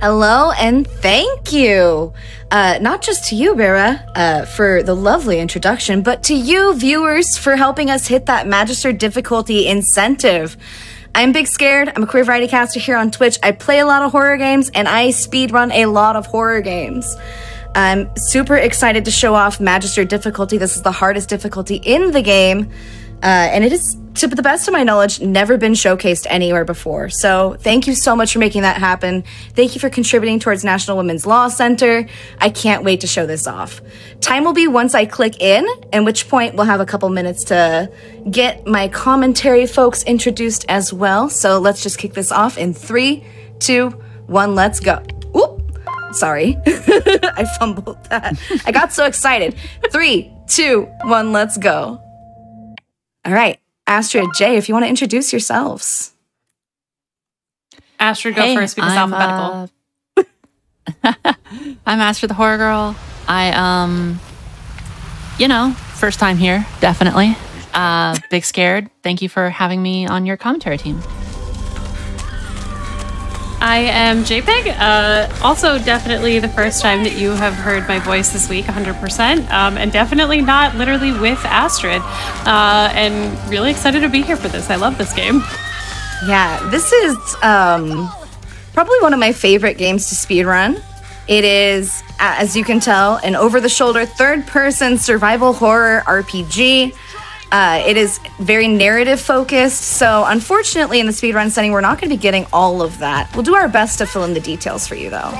Hello and thank you. Uh, not just to you, Vera, uh, for the lovely introduction, but to you, viewers, for helping us hit that Magister difficulty incentive. I'm Big Scared. I'm a queer variety caster here on Twitch. I play a lot of horror games and I speedrun a lot of horror games. I'm super excited to show off Magister difficulty. This is the hardest difficulty in the game. Uh, and it is, to the best of my knowledge, never been showcased anywhere before. So thank you so much for making that happen. Thank you for contributing towards National Women's Law Center. I can't wait to show this off. Time will be once I click in, at which point we'll have a couple minutes to get my commentary folks introduced as well. So let's just kick this off in three, two, one, let's go. Oop, sorry. I fumbled that. I got so excited. Three, two, one, let's go. All right, Astrid, Jay, if you want to introduce yourselves. Astrid, go Hey, first because I'm, alphabetical. uh, I'm Astrid the Horror Girl. I um you know, first time here, definitely. Uh big scared. Thank you for having me on your commentary team. I am Jaypeg. Uh, also, definitely the first time that you have heard my voice this week, 100%. Um, and definitely not literally with Astrid. Uh, and really excited to be here for this. I love this game. Yeah, this is um, probably one of my favorite games to speedrun. It is, as you can tell, an over the shoulder third person survival horror RPG. Uh, it is very narrative focused, so unfortunately, in the speedrun setting, we're not going to be getting all of that. We'll do our best to fill in the details for you, though.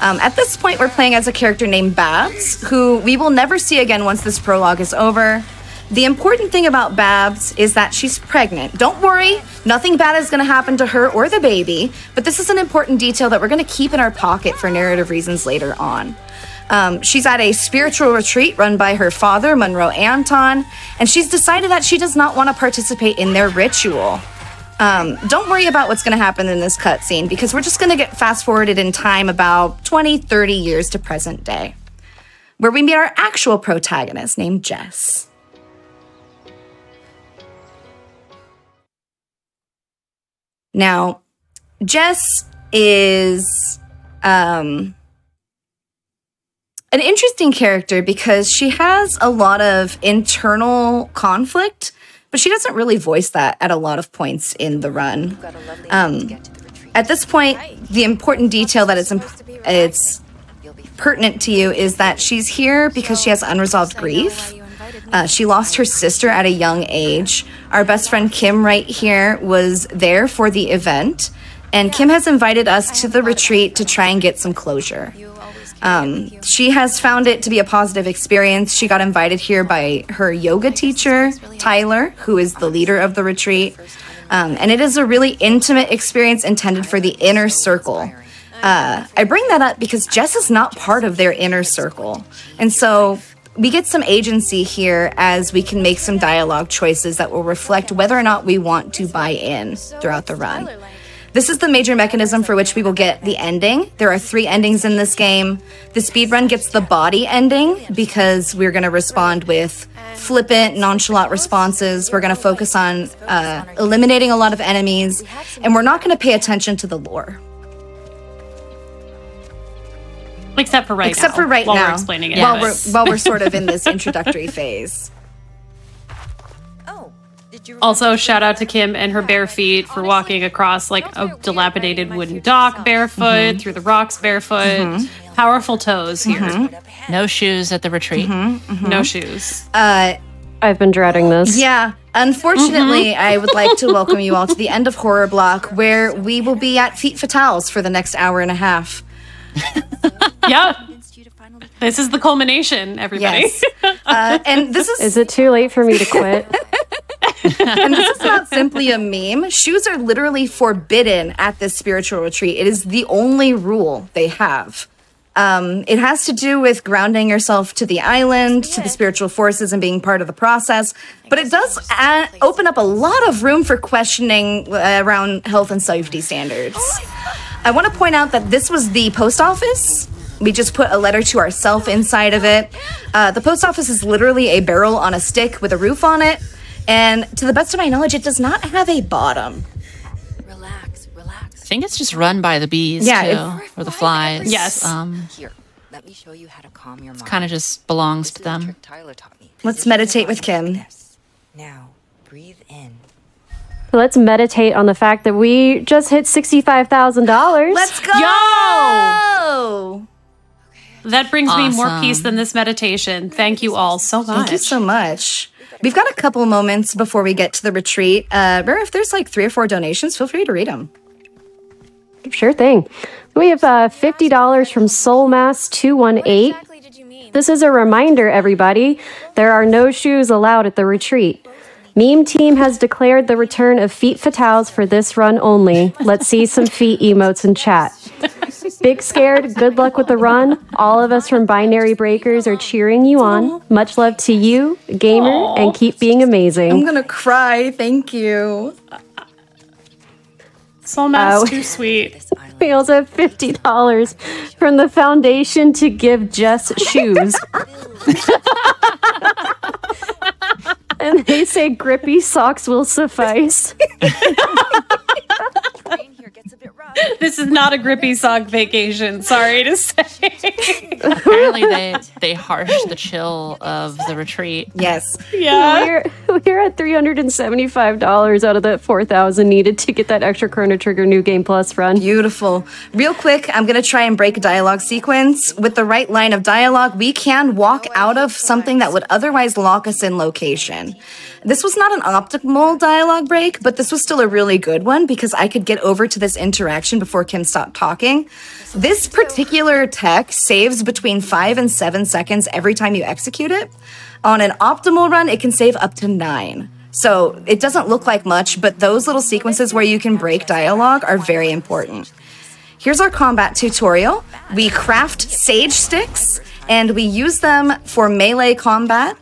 Um, at this point, we're playing as a character named Babs, who we will never see again once this prologue is over. The important thing about Babs is that she's pregnant. Don't worry, nothing bad is going to happen to her or the baby, but this is an important detail that we're going to keep in our pocket for narrative reasons later on. Um, she's at a spiritual retreat run by her father, Monroe Anton, and she's decided that she does not want to participate in their ritual. Um, don't worry about what's going to happen in this cutscene because we're just going to get fast forwarded in time about 20, 30 years to present day, where we meet our actual protagonist named Jess. Now, Jess is um, an interesting character because she has a lot of internal conflict, but she doesn't really voice that at a lot of points in the run. Um, at this point, the important detail that is imp- it's pertinent to you is that she's here because she has unresolved grief. Uh, she lost her sister at a young age. Our best friend Kim, right here, was there for the event, and Kim has invited us to the retreat to try and get some closure. Um, she has found it to be a positive experience. She got invited here by her yoga teacher, Tyler, who is the leader of the retreat. Um, and it is a really intimate experience intended for the inner circle. Uh, I bring that up because Jess is not part of their inner circle. And so we get some agency here as we can make some dialogue choices that will reflect whether or not we want to buy in throughout the run. This is the major mechanism for which we will get the ending. There are three endings in this game. The speedrun gets the body ending because we're going to respond with flippant, nonchalant responses. We're going to focus on uh, eliminating a lot of enemies, and we're not going to pay attention to the lore. Except for right Except now. for right while now, we're explaining it. while but- we're while we're sort of in this introductory phase. Did you Also, shout out to Kim and her bare feet for walking across like a dilapidated wooden dock barefoot, mm-hmm. through the rocks barefoot. Mm-hmm. Powerful toes here. Mm-hmm. No shoes at the retreat. No shoes. Uh, I've been dreading this. Yeah, unfortunately, I would like to welcome you all to the end of Horror Block, where we will be at Feet Fatales for the next hour and a half. yep. This is the culmination, everybody. Yes, uh, and this is, Is it too late for me to quit? and this is not simply a meme. Shoes are literally forbidden at this spiritual retreat. It is the only rule they have. Um, it has to do with grounding yourself to the island, to the spiritual forces, and being part of the process. But it does open up a lot of room for questioning uh, around health and safety standards. I want to point out that this was the post office. We just put a letter to ourselves inside of it. Uh, the post office is literally a barrel on a stick with a roof on it. And to the best of my knowledge, it does not have a bottom. relax, relax? I think it's just run by the bees Yeah, too, or the flies. Yes. Um, Here, let me show you how to calm your mind. kind of just belongs to This is a them. Tyler taught me. Let's meditate with Kim. this. Now, breathe in. Let's meditate on the fact that we just hit $65,000. Let's go! That brings me more peace than this meditation. Thank you all so much. Thank you so much. We've got a couple moments before we get to the retreat. Uh, Rare, if there's like three or four donations, feel free to read them. Sure thing. We have uh, $50 from Soulmass218. exactly did you mean? This is a reminder, everybody. There are no shoes allowed at the retreat. Meme Team has declared the return of feet fatales for this run only. Let's see some feet emotes in chat. Big scared, good luck with the run. All of us from Binary Breakers are cheering you on. Much love to you, gamer, and keep being amazing. I'm gonna cry. Thank you. Soul Mass Oh. too sweet. This island. We also have $50 from the foundation to give Jess shoes. and they say grippy socks will suffice. This is not a grippy sock vacation. Sorry to say. Apparently, they they harsh the chill of the retreat. Yes. yeah. We're, we're at $375 out of that 4000 needed to get that extra Chrono Trigger New Game Plus run. Beautiful. Real quick, I'm going to try and break a dialogue sequence. With the right line of dialogue, we can walk out of something that would otherwise lock us in location. This was not an optimal dialogue break, but this was still a really good one because I could get over to this interaction before Kim stopped talking. This particular tech saves between five and seven seconds every time you execute it. On an optimal run, it can save up to nine. So it doesn't look like much, but those little sequences where you can break dialogue are very important. Here's our combat tutorial. We craft sage sticks and we use them for melee combat.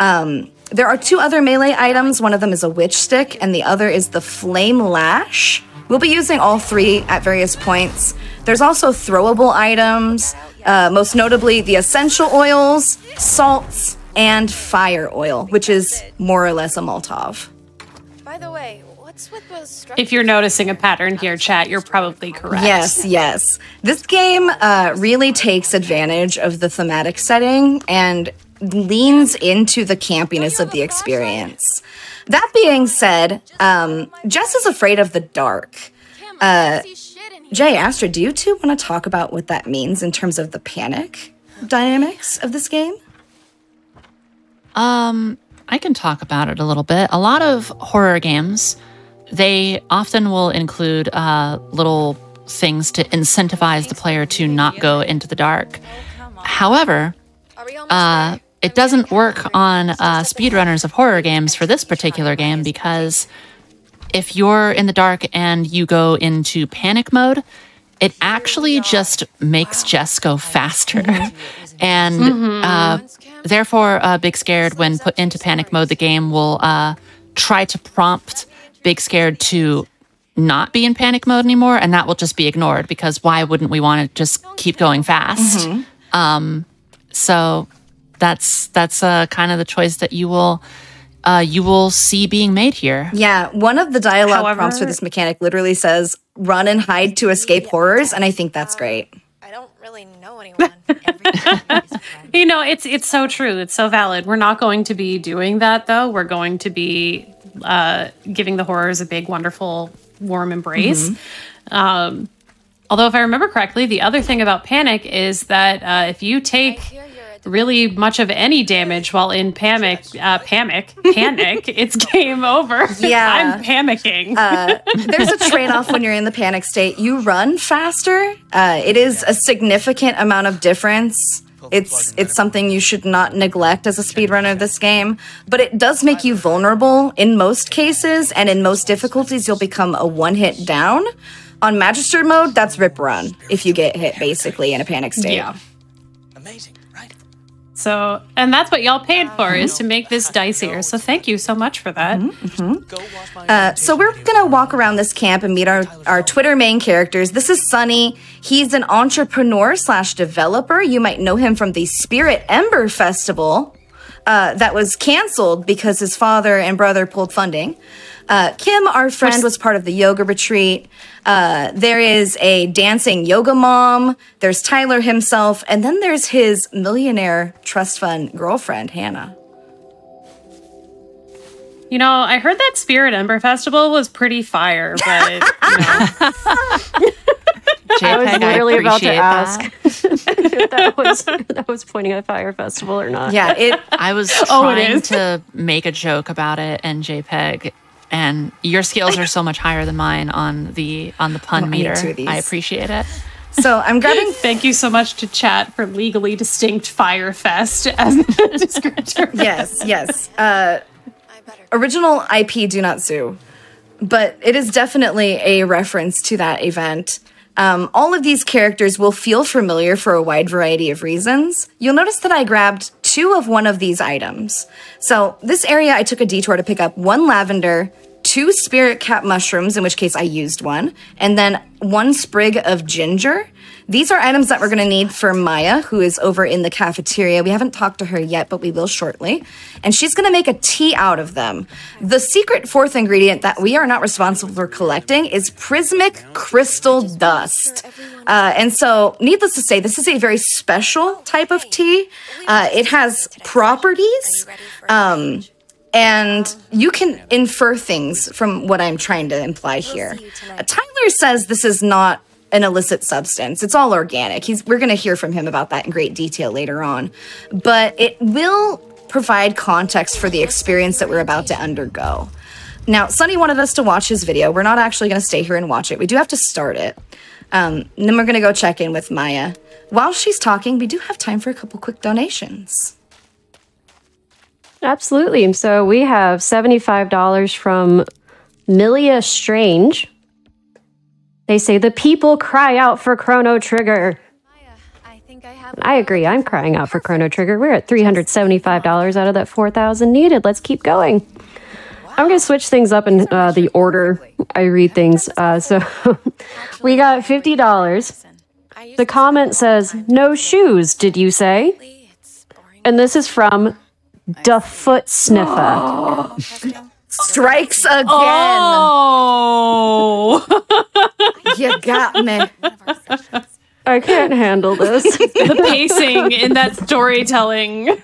Um, there are two other melee items. One of them is a witch stick and the other is the flame lash. We'll be using all three at various points. There's also throwable items, uh, most notably the essential oils, salts, and fire oil, which is more or less a Molotov. By the way, what's with those? If you're noticing a pattern here, chat, you're probably correct. Yes, yes. This game uh, really takes advantage of the thematic setting and leans into the campiness of the experience. That being said, um, Jess is afraid of the dark. Uh, don't see shit in here. Jay, Astra, do you two want to talk about what that means in terms of the panic dynamics of this game? Um, I can talk about it a little bit. A lot of horror games, they often will include uh, little things to incentivize the player to not go into the dark. However, Are we almost uh, there? It doesn't work on uh, speedrunners of horror games for this particular game because if you're in the dark and you go into panic mode, it actually just makes Jess go faster. And uh, therefore, uh, Big Scared, when put into panic mode, the game will uh, try to prompt Big Scared to not be in panic mode anymore. And that will just be ignored because why wouldn't we want to just keep going fast? Um, so that's that's uh, kind of the choice that you will uh, you will see being made here. Yeah, one of the dialogue However- prompts for this mechanic literally says run and hide to escape horrors, and I think that's great. I don't really know anyone. Everything. You know, it's it's so true. It's so valid. We're not going to be doing that though. We're going to be uh, giving the horrors a big, wonderful, warm embrace. Um, although, if I remember correctly, the other thing about panic is that uh, if you take Here you're a really much of any damage while in panic, uh, panic, panic, it's game over. Yeah. I'm panicking. Uh, there's a trade off when you're in the panic state. You run faster. Uh, it is a significant amount of difference. It's it's something you should not neglect as a speedrunner of this game, but it does make you vulnerable in most cases, and in most difficulties, you'll become a one hit down. On Magister mode, that's rip run if you get hit basically in a panic state. yeah. Amazing, right? So, and that's what y'all paid for is to make this dicier. So, thank you so much for that. Go watch my Uh, so we're gonna walk around this camp and meet our, our Twitter main characters. This is Sunny. He's an entrepreneur slash developer. You might know him from the Spirit Ember Festival. uh, that was canceled because his father and brother pulled funding. Uh, Kim, our friend, was part of the yoga retreat. Uh, there is a dancing yoga mom. There's Tyler himself, and then there's his millionaire trust fund girlfriend, Hannah. You know, I heard that Spirit Ember Festival was pretty fire, but you know, I was Jaypeg, literally about to ask that. if that was that was pointing at Fire Festival or not. Yeah, it. I was Oh, it trying is. to make a joke about it and Jaypeg, and your skills are so much higher than mine on the on the pun Oh, I need meter. two of these. I appreciate it. So I'm grabbing thank you so much to chat for legally distinct Fire Fest as a descriptor. yes, yes. Uh, original IP Do Not Sue, but it is definitely a reference to that event. Um, all of these characters will feel familiar for a wide variety of reasons. You'll notice that I grabbed two of one of these items. So, this area I took a detour to pick up one lavender, two spirit cap mushrooms, in which case I used one, and then one sprig of ginger. These are items that we're going to need for Maya, who is over in the cafeteria. We haven't talked to her yet, but we will shortly. And she's going to make a tea out of them. The secret fourth ingredient that we are not responsible for collecting is prismic crystal dust. Uh, and so, needless to say, this is a very special type of tea. Uh, it has properties. Um, and you can infer things from what I'm trying to imply here. Uh, Tyler says this is not an illicit substance. It's all organic. He's we're going to hear from him about that in great detail later on. But it will provide context for the experience that we're about to undergo. Now, Sunny wanted us to watch his video. We're not actually going to stay here and watch it. We do have to start it. Um, and then we're going to go check in with Maya. While she's talking, we do have time for a couple quick donations. Absolutely. So we have $75 from Milia Strange. They say the people cry out for Chrono Trigger. I think I have. I agree. I'm crying out for Chrono Trigger. We're at $375 out of that 4000 needed. Let's keep going. I'm going to switch things up in uh, the order I read things. Uh, so we got $50. The comment says, No shoes, did you say? to- It's boring. And this is from Da Foot Sniffer. Strikes again. Oh, You got me. I can't handle this. the pacing in that storytelling. Really.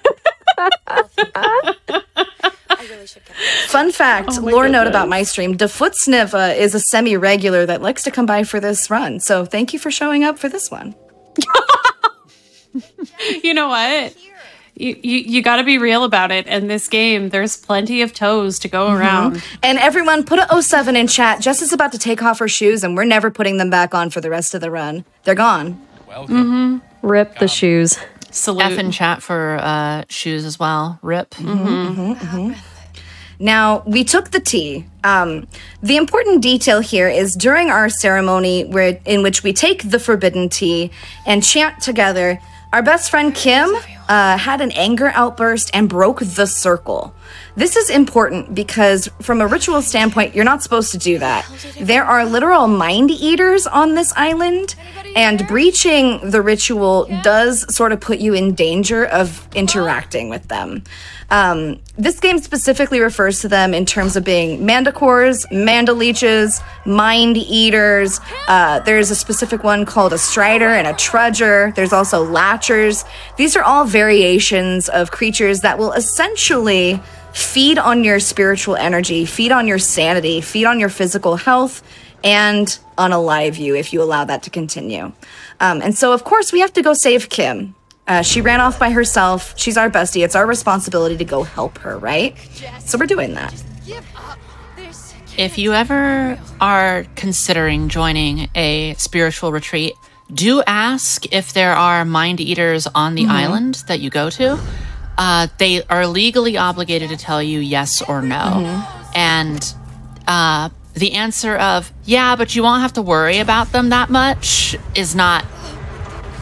Fun fact, oh lore note about my stream. The Footsniva is a semi-regular that likes to come by for this run. So thank you for showing up for this one. You know what? You, you, you got to be real about it. In this game, there's plenty of toes to go mm-hmm. around. And everyone, put a 07 in chat. Jess is about to take off her shoes, and we're never putting them back on for the rest of the run. They're gone. Welcome. Mm-hmm. Rip the um, shoes. Salute. F in chat for uh, shoes as well. Rip. Mm-hmm, now, we took the tea. Um, the important detail here is during our ceremony, where in which we take the forbidden tea and chant together, our best friend Kim uh, had an anger outburst and broke the circle. This is important because, from a ritual standpoint, you're not supposed to do that. There are literal mind eaters on this island, and breaching the ritual does sort of put you in danger of interacting with them. Um, this game specifically refers to them in terms of being mandacores, mandaleeches, mind eaters. Uh, there's a specific one called a strider and a trudger. There's also latchers. These are all variations of creatures that will essentially feed on your spiritual energy, feed on your sanity, feed on your physical health, and unalive you if you allow that to continue. Um, and so, of course, we have to go save Kim. Uh, she ran off by herself. She's our bestie. It's our responsibility to go help her, right? So we're doing that. If you ever are considering joining a spiritual retreat, do ask if there are mind eaters on the island that you go to. Uh, they are legally obligated to tell you yes or no. And uh, the answer of, yeah, but you won't have to worry about them that much is not.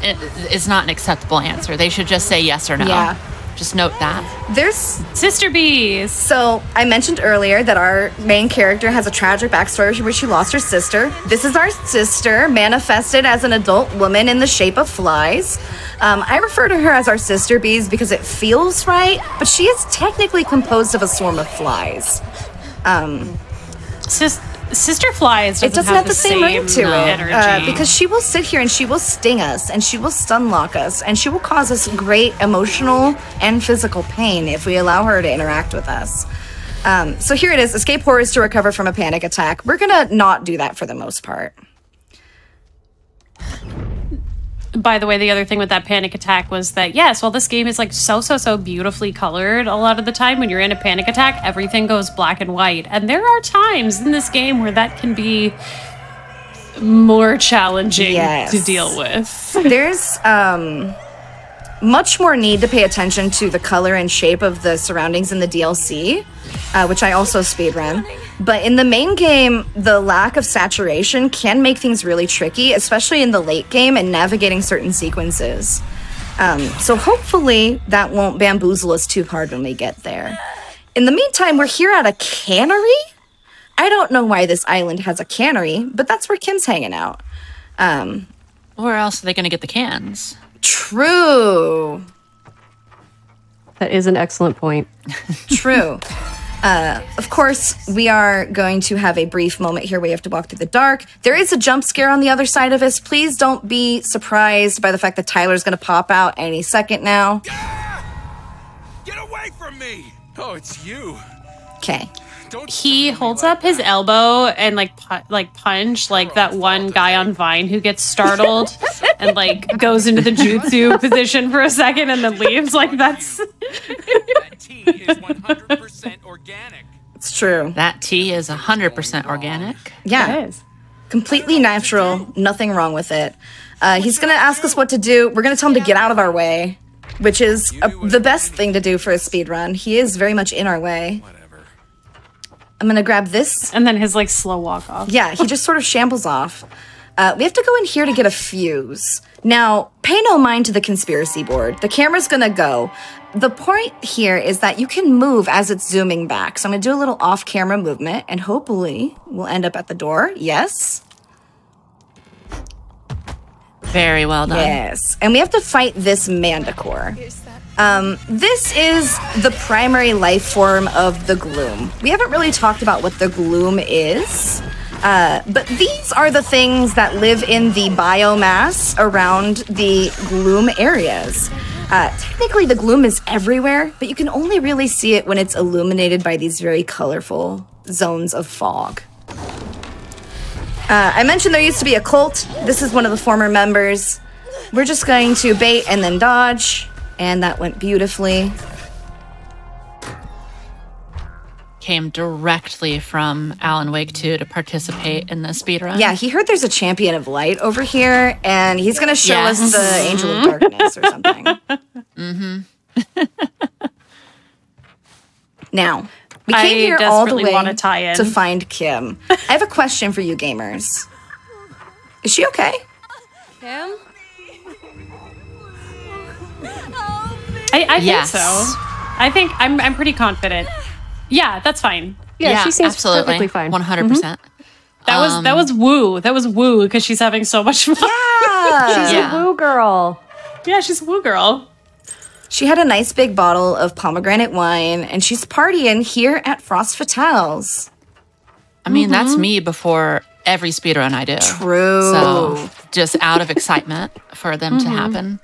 It is not an acceptable answer. They should just say yes or no. Yeah. Just note that. There's Sister bees. So, I mentioned earlier that our main character has a tragic backstory where she lost her sister. This is our sister, manifested as an adult woman in the shape of flies. Um, I refer to her as our sister bees because it feels right, but she is technically composed of a swarm of flies. Um, Sis- Sister flies. it doesn't have the same, ring to it uh, because she will sit here and she will sting us and she will stun lock us and she will cause us great emotional and physical pain if we allow her to interact with us. Um, so here it is: escape horrors to recover from a panic attack. We're gonna not do that for the most part. By the way, the other thing with that panic attack was that yes, while this game is like so so so beautifully colored, a lot of the time when you're in a panic attack, everything goes black and white, and there are times in this game where that can be more challenging Yes. to deal with. There's um, much more need to pay attention to the color and shape of the surroundings in the DLC, uh, which I also speedrun. But in the main game, the lack of saturation can make things really tricky, especially in the late game and navigating certain sequences. Um, so hopefully that won't bamboozle us too hard when we get there. In the meantime, we're here at a cannery. I don't know why this island has a cannery, but that's where Kim's hanging out. Um, Where else are they going to get the cans? True. That is an excellent point. True. Uh, of course, we are going to have a brief moment here. We have to walk through the dark. There is a jump scare on the other side of us. Please don't be surprised by the fact that Tyler's going to pop out any second now. Get away from me! Oh, it's you. Okay. Don't He holds up his elbow and like pu- like punch like that one guy on Vine who gets startled and like goes into the jutsu position for a second and then leaves. Like that's that tea is 100% organic. It's true. That tea is 100% organic. Yeah. It is. Completely natural. Nothing wrong with it. Uh, he's going to ask us what to do. We're going to tell him to get out of our way, which is uh, the best thing to do for a speed run. He is very much in our way. Whatever. I'm going to grab this and then his like slow walk off. Yeah, he just sort of shambles off. Uh, we have to go in here to get a fuse. Now, pay no mind to the conspiracy board. The camera's gonna go. The point here is that you can move as it's zooming back. So I'm gonna do a little off camera movement and hopefully we'll end up at the door. Yes. Very well done. Yes. And we have to fight this manticore. Um, this is the primary life form of the gloom. We haven't really talked about what the gloom is, uh, but these are the things that live in the biomass around the gloom areas. Uh, technically, the gloom is everywhere, but you can only really see it when it's illuminated by these very colorful zones of fog. Uh, I mentioned there used to be a cult. This is one of the former members. We're just going to bait and then dodge, and that went beautifully. Came directly from Alan Wake 2 to participate in the speedrun. Yeah, he heard there's a champion of light over here, and he's gonna show Yes. us the angel of darkness or something. mm-hmm. now, we I came here all the way wanna tie in. to find Kim. I have a question for you, gamers. Is she okay? Kim? I, I Yes. think so. I think I'm I'm pretty confident. Yeah, that's fine. Yeah, she seems absolutely. perfectly fine. 100%. percent mm-hmm. That was that was um, woo. That was woo because she's having so much fun. Yeah, She's Yeah. a woo girl. yeah, she's a woo girl. She had a nice big bottle of pomegranate wine, and she's partying here at Frost Fatales. I mean, that's mm-hmm. me before every speedrun I do. True. So just out of excitement for them to mm-hmm. happen.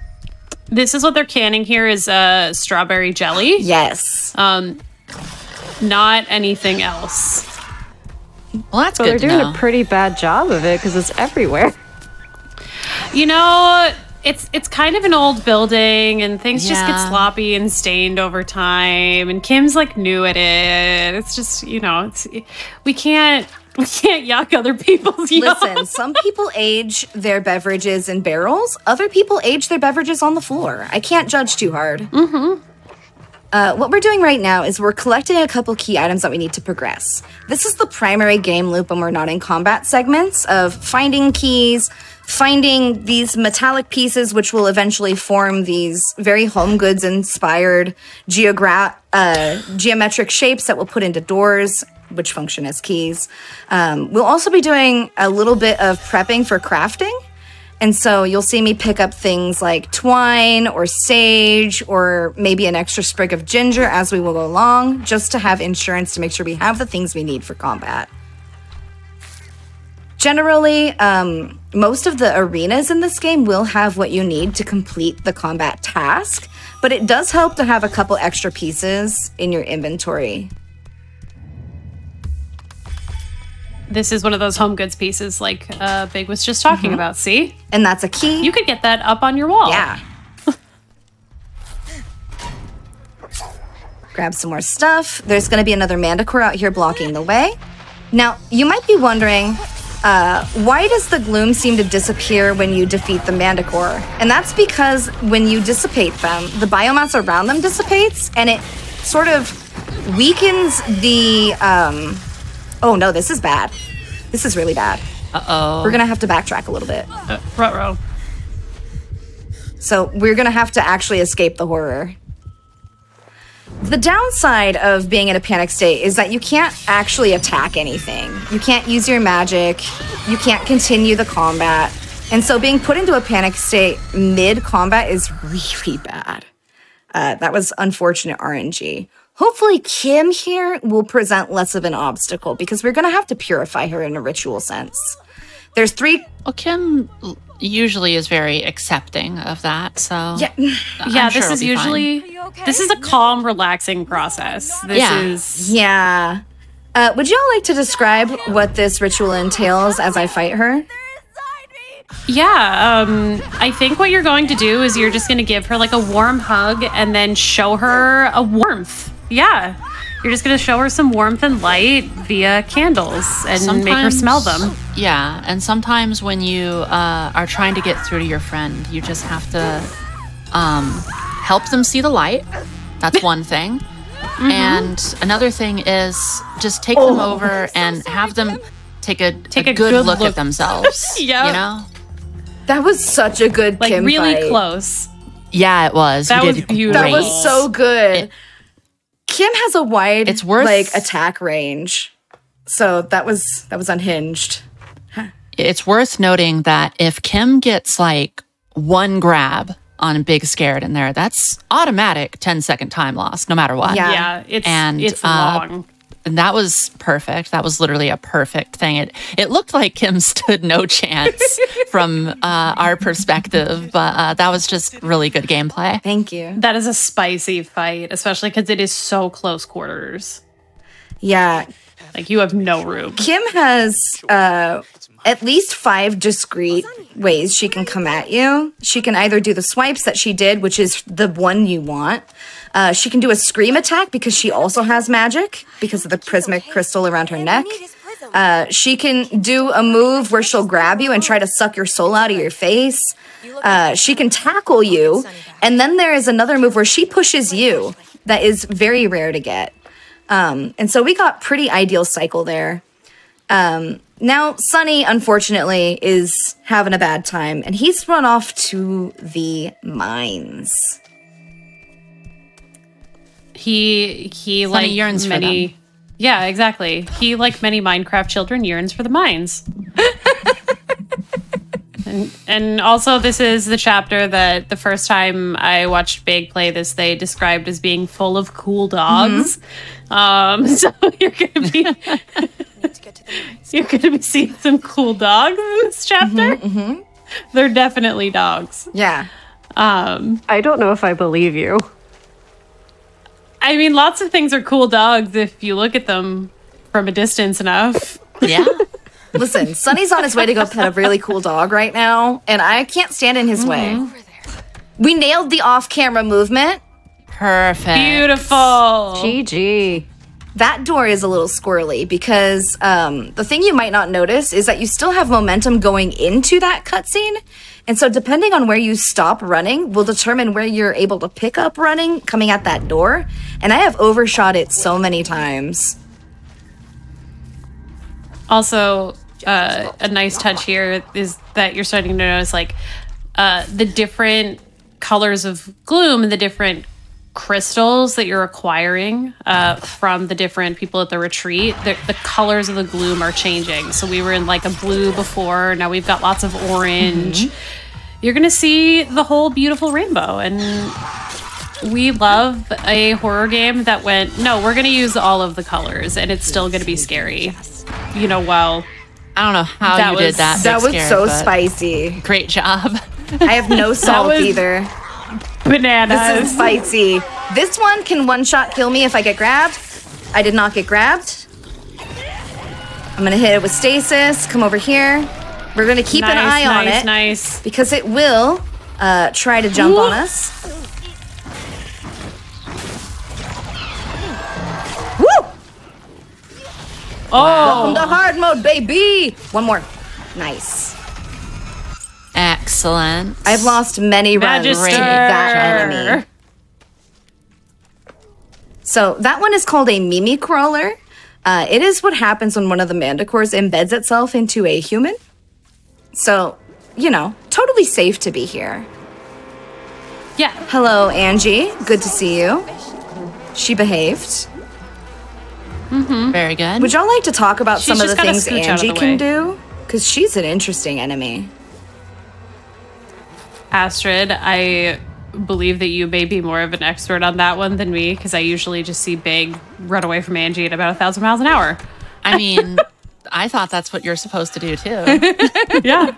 This is what they're canning here is uh strawberry jelly. yes. Um not anything else. Well, that's good. they're to doing know. a pretty bad job of it because it's everywhere. You know, it's it's kind of an old building and things just get sloppy and stained over time and Kim's like new at it. It's just, you know, it's we can't we can't yuck other people's yuck. Listen, some people age their beverages in barrels. Other people age their beverages on the floor. I can't judge too hard. Mm-hmm. Uh, what we're doing right now is we're collecting a couple key items that we need to progress. This is the primary game loop when we're not in combat segments of finding keys, finding these metallic pieces, which will eventually form these very home goods inspired geogra- uh, geometric shapes that we'll put into doors, which function as keys. Um, we'll also be doing a little bit of prepping for crafting. And so you'll see me pick up things like twine or sage or maybe an extra sprig of ginger as we will go along, just to have insurance to make sure we have the things we need for combat. Generally, um, most of the arenas in this game will have what you need to complete the combat task, but it does help to have a couple extra pieces in your inventory. This is one of those home goods pieces like uh, Big was just talking about. See? And that's a key. You could get that up on your wall. Yeah. Grab some more stuff. There's going to be another manticore out here blocking the way. Now, you might be wondering, uh, why does the gloom seem to disappear when you defeat the manticore? And that's because when you dissipate them, the biomass around them dissipates, and it sort of weakens the. Um, oh no, this is bad. This is really bad. Uh oh. We're gonna have to backtrack a little bit. Uh, ruh-roh. So we're gonna have to actually escape the horror. The downside of being in a panic state is that you can't actually attack anything. You can't use your magic. You can't continue the combat. And so being put into a panic state mid combat is really bad. Uh, that was unfortunate RNG. Hopefully, Kim here will present less of an obstacle because we're going to have to purify her in a ritual sense. There's three. Well, Kim usually is very accepting of that, so Yeah. I'm Yeah, sure this is be fine. usually this is a calm, relaxing process. This Yeah. is Yeah. Uh, would you all like to describe what this ritual entails as I fight her? Yeah, um, I think what you're going to do is you're just going to give her like a warm hug and then show her a warmth. Yeah. You're just going to show her some warmth and light via candles and make her smell them. Yeah, and sometimes when you uh, are trying to get through to your friend, you just have to um, help them see the light. That's one thing. Mm-hmm. And another thing is just take them over and have them take a, Take a, a good, good look, look. at themselves. Yep. You know? That was such a good Like Kim really fight. close. Yeah, it was. That you was did beautiful. That was so good. Kim has a wide It's worth- like attack range. So that was that was unhinged. it's worth noting that if Kim gets like one grab on a Big Scared in there, that's automatic 10 second time loss, no matter what. Yeah. Yeah, it's And, it's uh, long. And that was perfect. That was literally a perfect thing. It it looked like Kim stood no chance from uh, our perspective, but uh, that was just really good gameplay. Thank you. That is a spicy fight, especially because it is so close quarters. Yeah. Like you have no room. Kim has uh at least five discrete ways she can come at you. She can either do the swipes that she did, which is the one you want. Uh, she can do a scream attack because she also has magic because of the prismatic crystal around her neck. Uh, she can do a move where she'll grab you and try to suck your soul out of your face. Uh, she can tackle you. And then there is another move where she pushes you that is very rare to get. Um, and so we got pretty ideal cycle there. Um, now, Sunny, unfortunately, is having a bad time, and he's run off to the mines. He he Sunny like yearns for many. them. Yeah, exactly. He like many Minecraft children yearns for the mines. and and also this is the chapter that the first time I watched Big play this they described as being full of cool dogs. Um so you're gonna be to get to the mines. you're gonna be seeing some cool dogs in this chapter. They're definitely dogs. Yeah. Um I don't know if I believe you. I mean, lots of things are cool dogs if you look at them from a distance enough. Yeah. Listen, Sunny's on his way to go pet a really cool dog right now, and I can't stand in his mm-hmm. way. We nailed the off camera movement. Perfect. Beautiful. GG. That door is a little squirrely because um, the thing you might not notice is that you still have momentum going into that cutscene. And so, depending on where you stop running, will determine where you're able to pick up running coming at that door. And I have overshot it so many times. Also, uh, a nice touch here is that you're starting to notice like uh, the different colors of gloom and the different crystals that you're acquiring uh, from the different people at the retreat. The, the colors of the gloom are changing. So we were in like a blue before. Now we've got lots of orange. You're gonna see the whole beautiful rainbow and we love a horror game that went no we're going to use all of the colors and it's still going to be scary you know well I don't know how That you was- did that. That was Scared, so spicy. Great job. I have no salt was- either. This is spicy. This one can one shot kill me if I get grabbed. I did not get grabbed. I'm gonna hit it with stasis. Come over here. We're gonna keep an nice, eye on it nice because it will uh, try to jump on us. Woo! Oh! Welcome to hard mode, baby. One more. Nice. Excellent. I've lost many runs to Magister. that enemy. So that one is called a Mimi crawler. Uh, it is what happens when one of the mandicores embeds itself into a human. So, you know, totally safe to be here. yeah Hello, Angie. Good to see you. She behaved. Mm-hmm. Very good. Would y'all like to talk about She's some of the things scooch out of Angie the can do? Because she's an interesting enemy. Astrid i believe that you may be more of an expert on that one than me because i usually just see big run away from angie at about a thousand miles an hour I mean, I thought that's what you're supposed to do too. yeah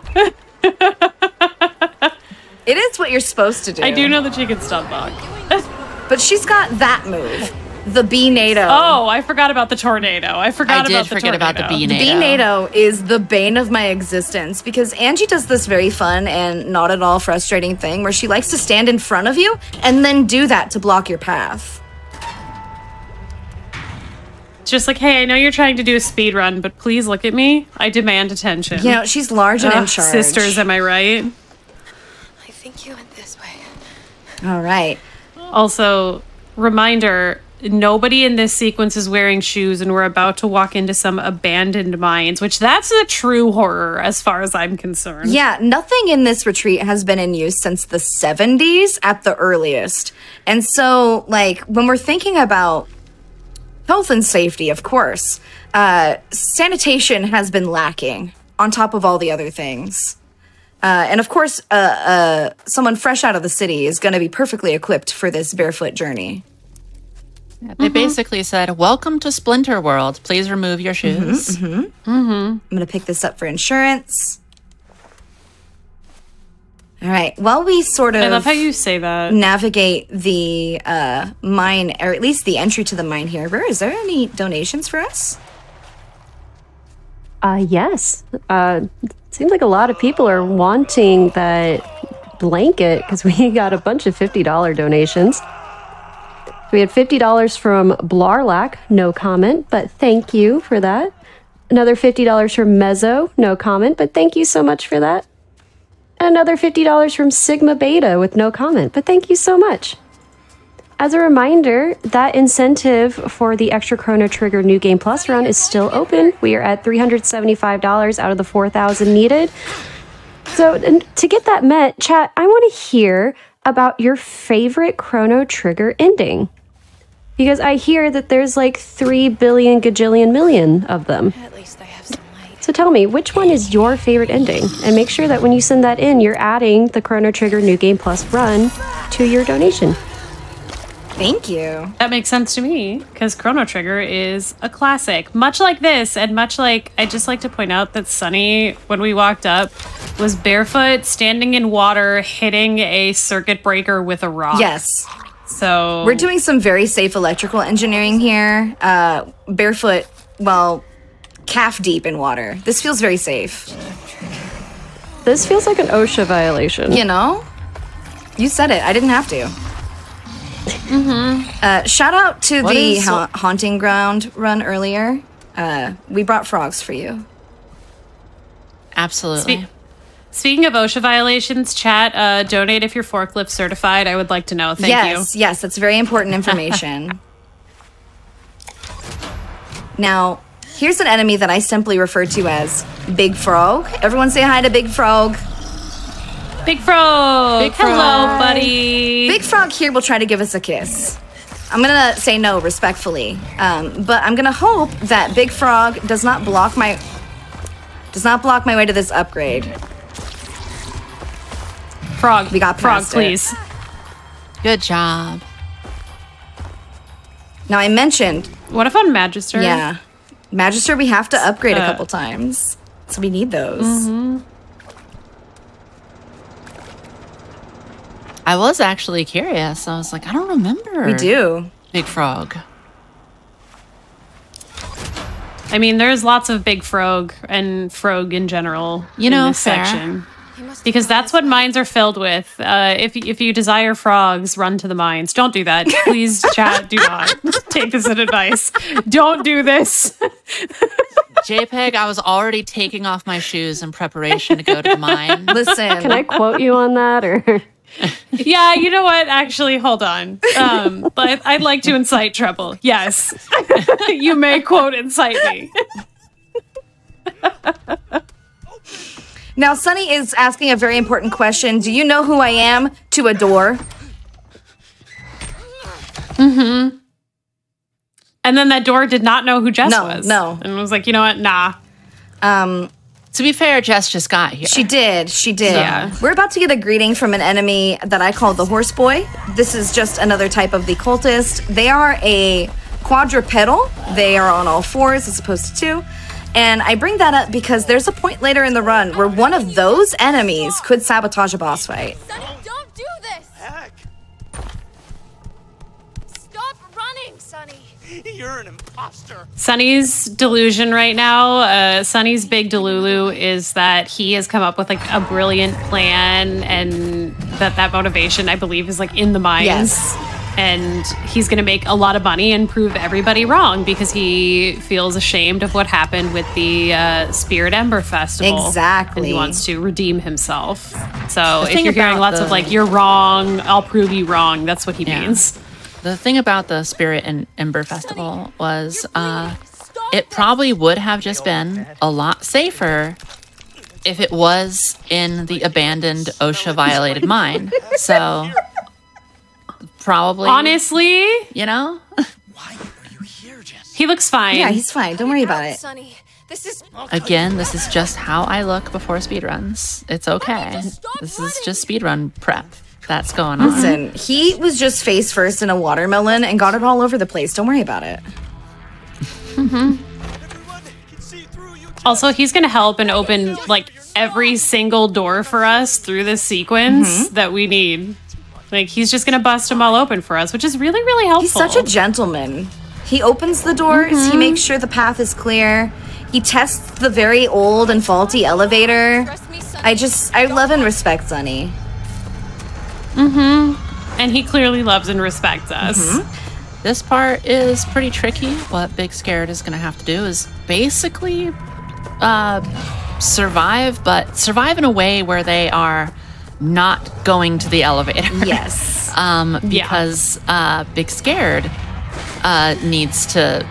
It is what you're supposed to do. i do know that she can stun lock But she's got that move. The B NATO. oh i forgot about the tornado i forgot I did about the forget about the tornado. bee B NATO is the bane of my existence because Angie does this very fun and not at all frustrating thing where she likes to stand in front of you and then do that to block your path. It's just like, hey, I know you're trying to do a speed run, but please look at me. I demand attention. You know, she's large and in charge. sisters, am I right? I think you went this way. All right. Also, reminder nobody in this sequence is wearing shoes, and we're about to walk into some abandoned mines, which that's a true horror as far as I'm concerned. Yeah, nothing in this retreat has been in use since the 70s at the earliest. And so, like, when we're thinking about health and safety, of course, uh, sanitation has been lacking on top of all the other things. Uh, and of course, uh, uh, someone fresh out of the city is going to be perfectly equipped for this barefoot journey. They basically said, "Welcome to Splinter World. Please remove your shoes." I'm going to pick this up for insurance. All right. While we sort of I love how you say that. navigate the uh, mine, or at least the entry to the mine here, Rur, is there any donations for us? Uh, yes. Uh, seems like a lot of people are wanting that blanket because we got a bunch of $50 donations. We had $50 from Blarlac, no comment, but thank you for that. Another $50 from Mezzo, no comment, but thank you so much for that. Another $50 from Sigma Beta with no comment, but thank you so much. As a reminder, that incentive for the Extra Chrono Trigger New Game Plus run is still open. We are at $375 out of the 4000 needed. So, to get that met, chat, I want to hear about your favorite Chrono Trigger ending. Because I hear that there's like 3 billion gajillion million of them. At least I have some light. So tell me, which one is your favorite ending? And make sure that when you send that in, you're adding the Chrono Trigger New Game Plus run to your donation. Thank you. That makes sense to me because Chrono Trigger is a classic. Much like this, and much like I just like to point out that Sunny, when we walked up, was barefoot, standing in water, hitting a circuit breaker with a rock. Yes. So We're doing some very safe electrical engineering here. Uh, barefoot, well, calf deep in water. This feels very safe. This feels like an OSHA violation. You know? You said it. I didn't have to. Uh, shout out to What the is- ha- haunting ground run earlier. Uh, we brought frogs for you. Absolutely. Spe- Speaking of OSHA violations, chat, uh, donate if you're forklift certified. I would like to know. Thank yes, you. yes, yes, that's very important information. now, Here's an enemy that I simply refer to as Big Frog. Everyone say hi to Big Frog. Big Frog. Big Frog. Hello, buddy. Big Frog here will try to give us a kiss. I'm gonna say no respectfully, um, but I'm gonna hope that Big Frog does not block my does not block my way to this upgrade. Frog. We got Frog, past it. please. Good job. Now I mentioned, What if on Magister? yeah, Magister we have to upgrade a Uh, couple times, so we need those. Mm-hmm. I was actually curious. I was like, I don't remember. We do. Big Frog. I mean, there's lots of Big Frog and Frog in general You know, in section. Because that's what mines are filled with. Uh, if if you desire frogs, run to the mines. Don't do that, please, chat. Do not take this as advice. Don't do this. Jaypeg, I was already taking off my shoes in preparation to go to the mine. Listen, Can I quote you on that or Yeah, you know what? Actually, hold on. Um, but I'd like to incite trouble. Yes, you may quote incite me. Now Sunny is asking a very important question. Do you know who I am to adore? Mm-hmm. And then that door did not know who Jess No, was. no. and was like, you know what? Nah. Um, To be fair, Jess just got here. She did. She did. Yeah. We're about to get a greeting from an enemy that I call the horse boy. This is just another type of the cultist. They are a quadrupedal. They are on all fours as opposed to two. And I bring that up because there's a point later in the run where one of those enemies could sabotage a boss fight. Sunny, don't do this! Heck, Stop running, Sunny! you're an imposter. Sunny's delusion right now, uh, Sunny's big delulu is that he has come up with like a brilliant plan and that that motivation, I believe, is like in the mines. Yes. And he's going to make a lot of money and prove everybody wrong because he feels ashamed of what happened with the uh, Spirit Ember Festival. Exactly. And he wants to redeem himself. So if thing you're hearing about lots of like, you're wrong, I'll prove you wrong, that's what he Yeah. means. The thing about the Spirit and Ember Festival was uh, it probably would have just been a lot safer if it was in the abandoned OSHA violated mine. So probably Honestly, you know? Why are you here, Jess? he looks fine. Yeah, he's fine. Don't worry about it. Sunny, this is. Again, this is just how I look before speedruns. It's okay. just stop This is running. just speedrun prep. That's going on. Listen, he was just face first in a watermelon and got it all over the place. Don't worry about it. Everyone can see through you. Jess. Also, he's going to help and open like every single door for us through this sequence Mm-hmm. that we need. Like he's just going to bust them all open for us, which is really really helpful. He's such a gentleman. He opens the doors, he makes sure the path is clear. He tests the very old and faulty elevator. Trust me, Sunny. I just, I love and respect Sunny. Mm-hmm. and he clearly loves and respects us. Mm-hmm. This part is pretty tricky. What Big Scared is going to have to do is basically uh, survive, but survive in a way where they are not going to the elevator. Yes. um, because uh, Big Scared uh, needs to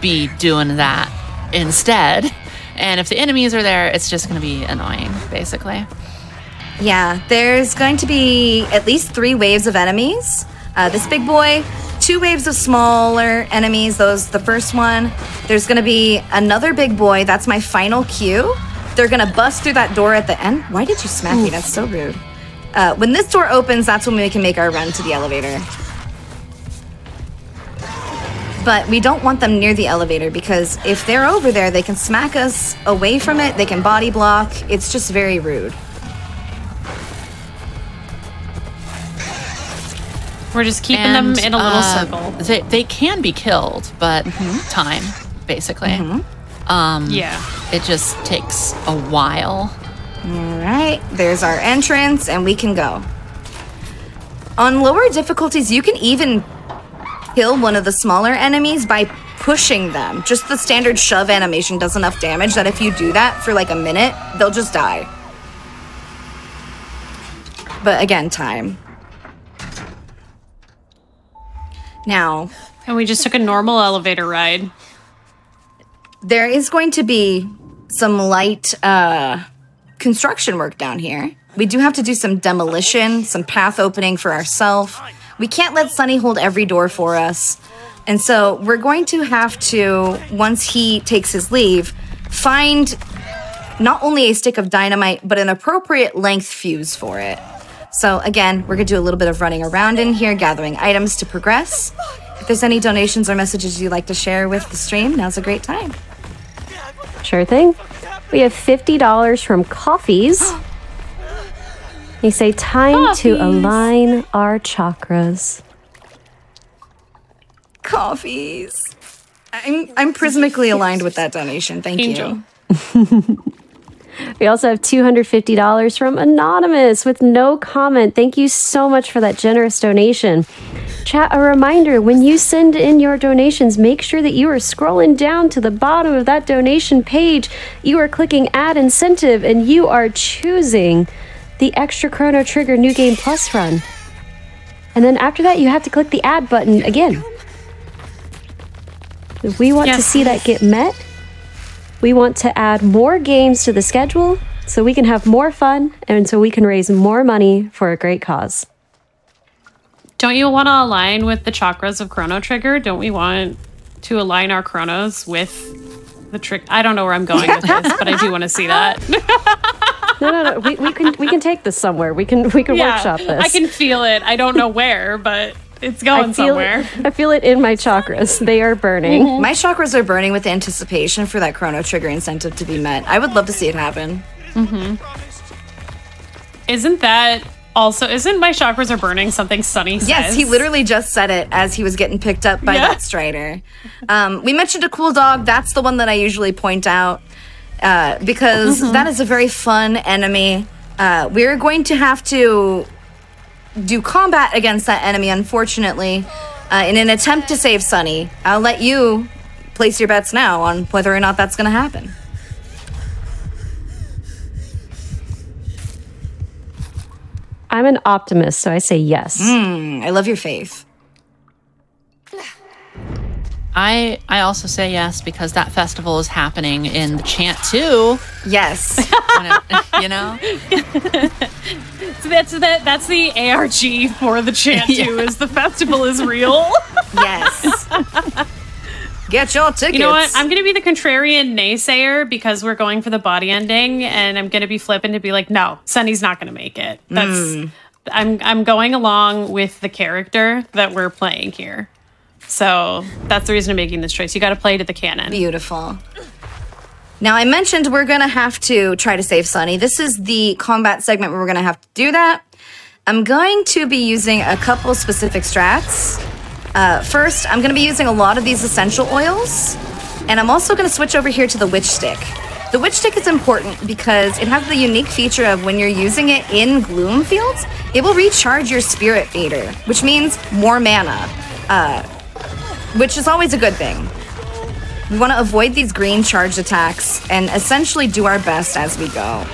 be doing that instead. And if the enemies are there, it's just going to be annoying, basically. Yeah, there's going to be at least three waves of enemies. Uh, this big boy, two waves of smaller enemies. Those the first one. There's going to be another big boy. That's my final cue. They're going to bust through that door at the end. Why did you smack me? That's so rude. Uh, when this door opens, that's when we can make our run to the elevator. But we don't want them near the elevator because if they're over there, they can smack us away from it. They can body block. It's just very rude. We're just keeping And, them in a little uh, circle. They, they can be killed, but time, basically. Um, Yeah. It just takes a while. All right, there's our entrance, and we can go. On lower difficulties, you can even kill one of the smaller enemies by pushing them. Just the standard shove animation does enough damage that if you do that for like a minute, they'll just die. But again, time. Now, And we just took a normal elevator ride. There is going to be some light uh, construction work down here. We do have to do some demolition, some path opening for ourselves. We can't let Sunny hold every door for us. And so we're going to have to, once he takes his leave, find not only a stick of dynamite, but an appropriate length fuse for it. So again, we're gonna do a little bit of running around in here, gathering items to progress. If there's any donations or messages you'd like to share with the stream, now's a great time. Sure thing. We have $50 from Coffees. They say time to align our chakras. Coffees. I'm I'm prismically aligned with that donation. Thank Angel. you. We also have $250 from Anonymous with no comment. Thank you so much for that generous donation. Chat, a reminder when you send in your donations, make sure that you are scrolling down to the bottom of that donation page. You are clicking add incentive and you are choosing the extra Chrono Trigger New Game Plus run. And then after that, you have to click the add button again. If we want to see that get met, we want to add more games to the schedule so we can have more fun and so we can raise more money for a great cause. Don't you want to align with the chakras of Chrono Trigger? Don't we want to align our chronos with the trick? I don't know where I'm going with this, but I do want to see that. No, no, no. We, we can we can take this somewhere. We can we can workshop this. I can feel it. I don't know where, but it's I going feel somewhere. it. I feel it in my chakras. They are burning. My chakras are burning with anticipation for that Chrono Trigger incentive to be met. I would love to see it happen. Mm-hmm. Isn't that also? Isn't my chakras are burning something Sunny says? Yes, he literally just said it as he was getting picked up by Yeah. that Strider. Um, we mentioned a cool dog. That's the one that I usually point out uh, because Mm-hmm. that is a very fun enemy. Uh, we're going to have to do combat against that enemy, unfortunately, uh, in an attempt to save Sunny. I'll let you place your bets now on whether or not that's going to happen. I'm an optimist, so I say yes. Mm, I love your faith. I I also say yes because that festival is happening in the chant too. Yes. you know, So that's that. That's the ARG for the chant too. Is the festival is real? yes. Get your tickets. You know what? I'm gonna be the contrarian naysayer because we're going for the body ending, and I'm gonna be flipping to be like, no, Sunny's not gonna make it. That's mm. I'm I'm going along with the character that we're playing here. So that's the reason I'm making this choice. You got to play to the canon. Beautiful. Now, I mentioned we're going to have to try to save Sunny. This is the combat segment where we're going to have to do that. I'm going to be using a couple specific strats. Uh, first, I'm going to be using a lot of these essential oils, and I'm also going to switch over here to the Witch Stick. The Witch Stick is important because it has the unique feature of when you're using it in Gloom Fields, it will recharge your Spirit Meter, which means more mana, uh, which is always a good thing. We want to avoid these green charged attacks and essentially do our best as we go.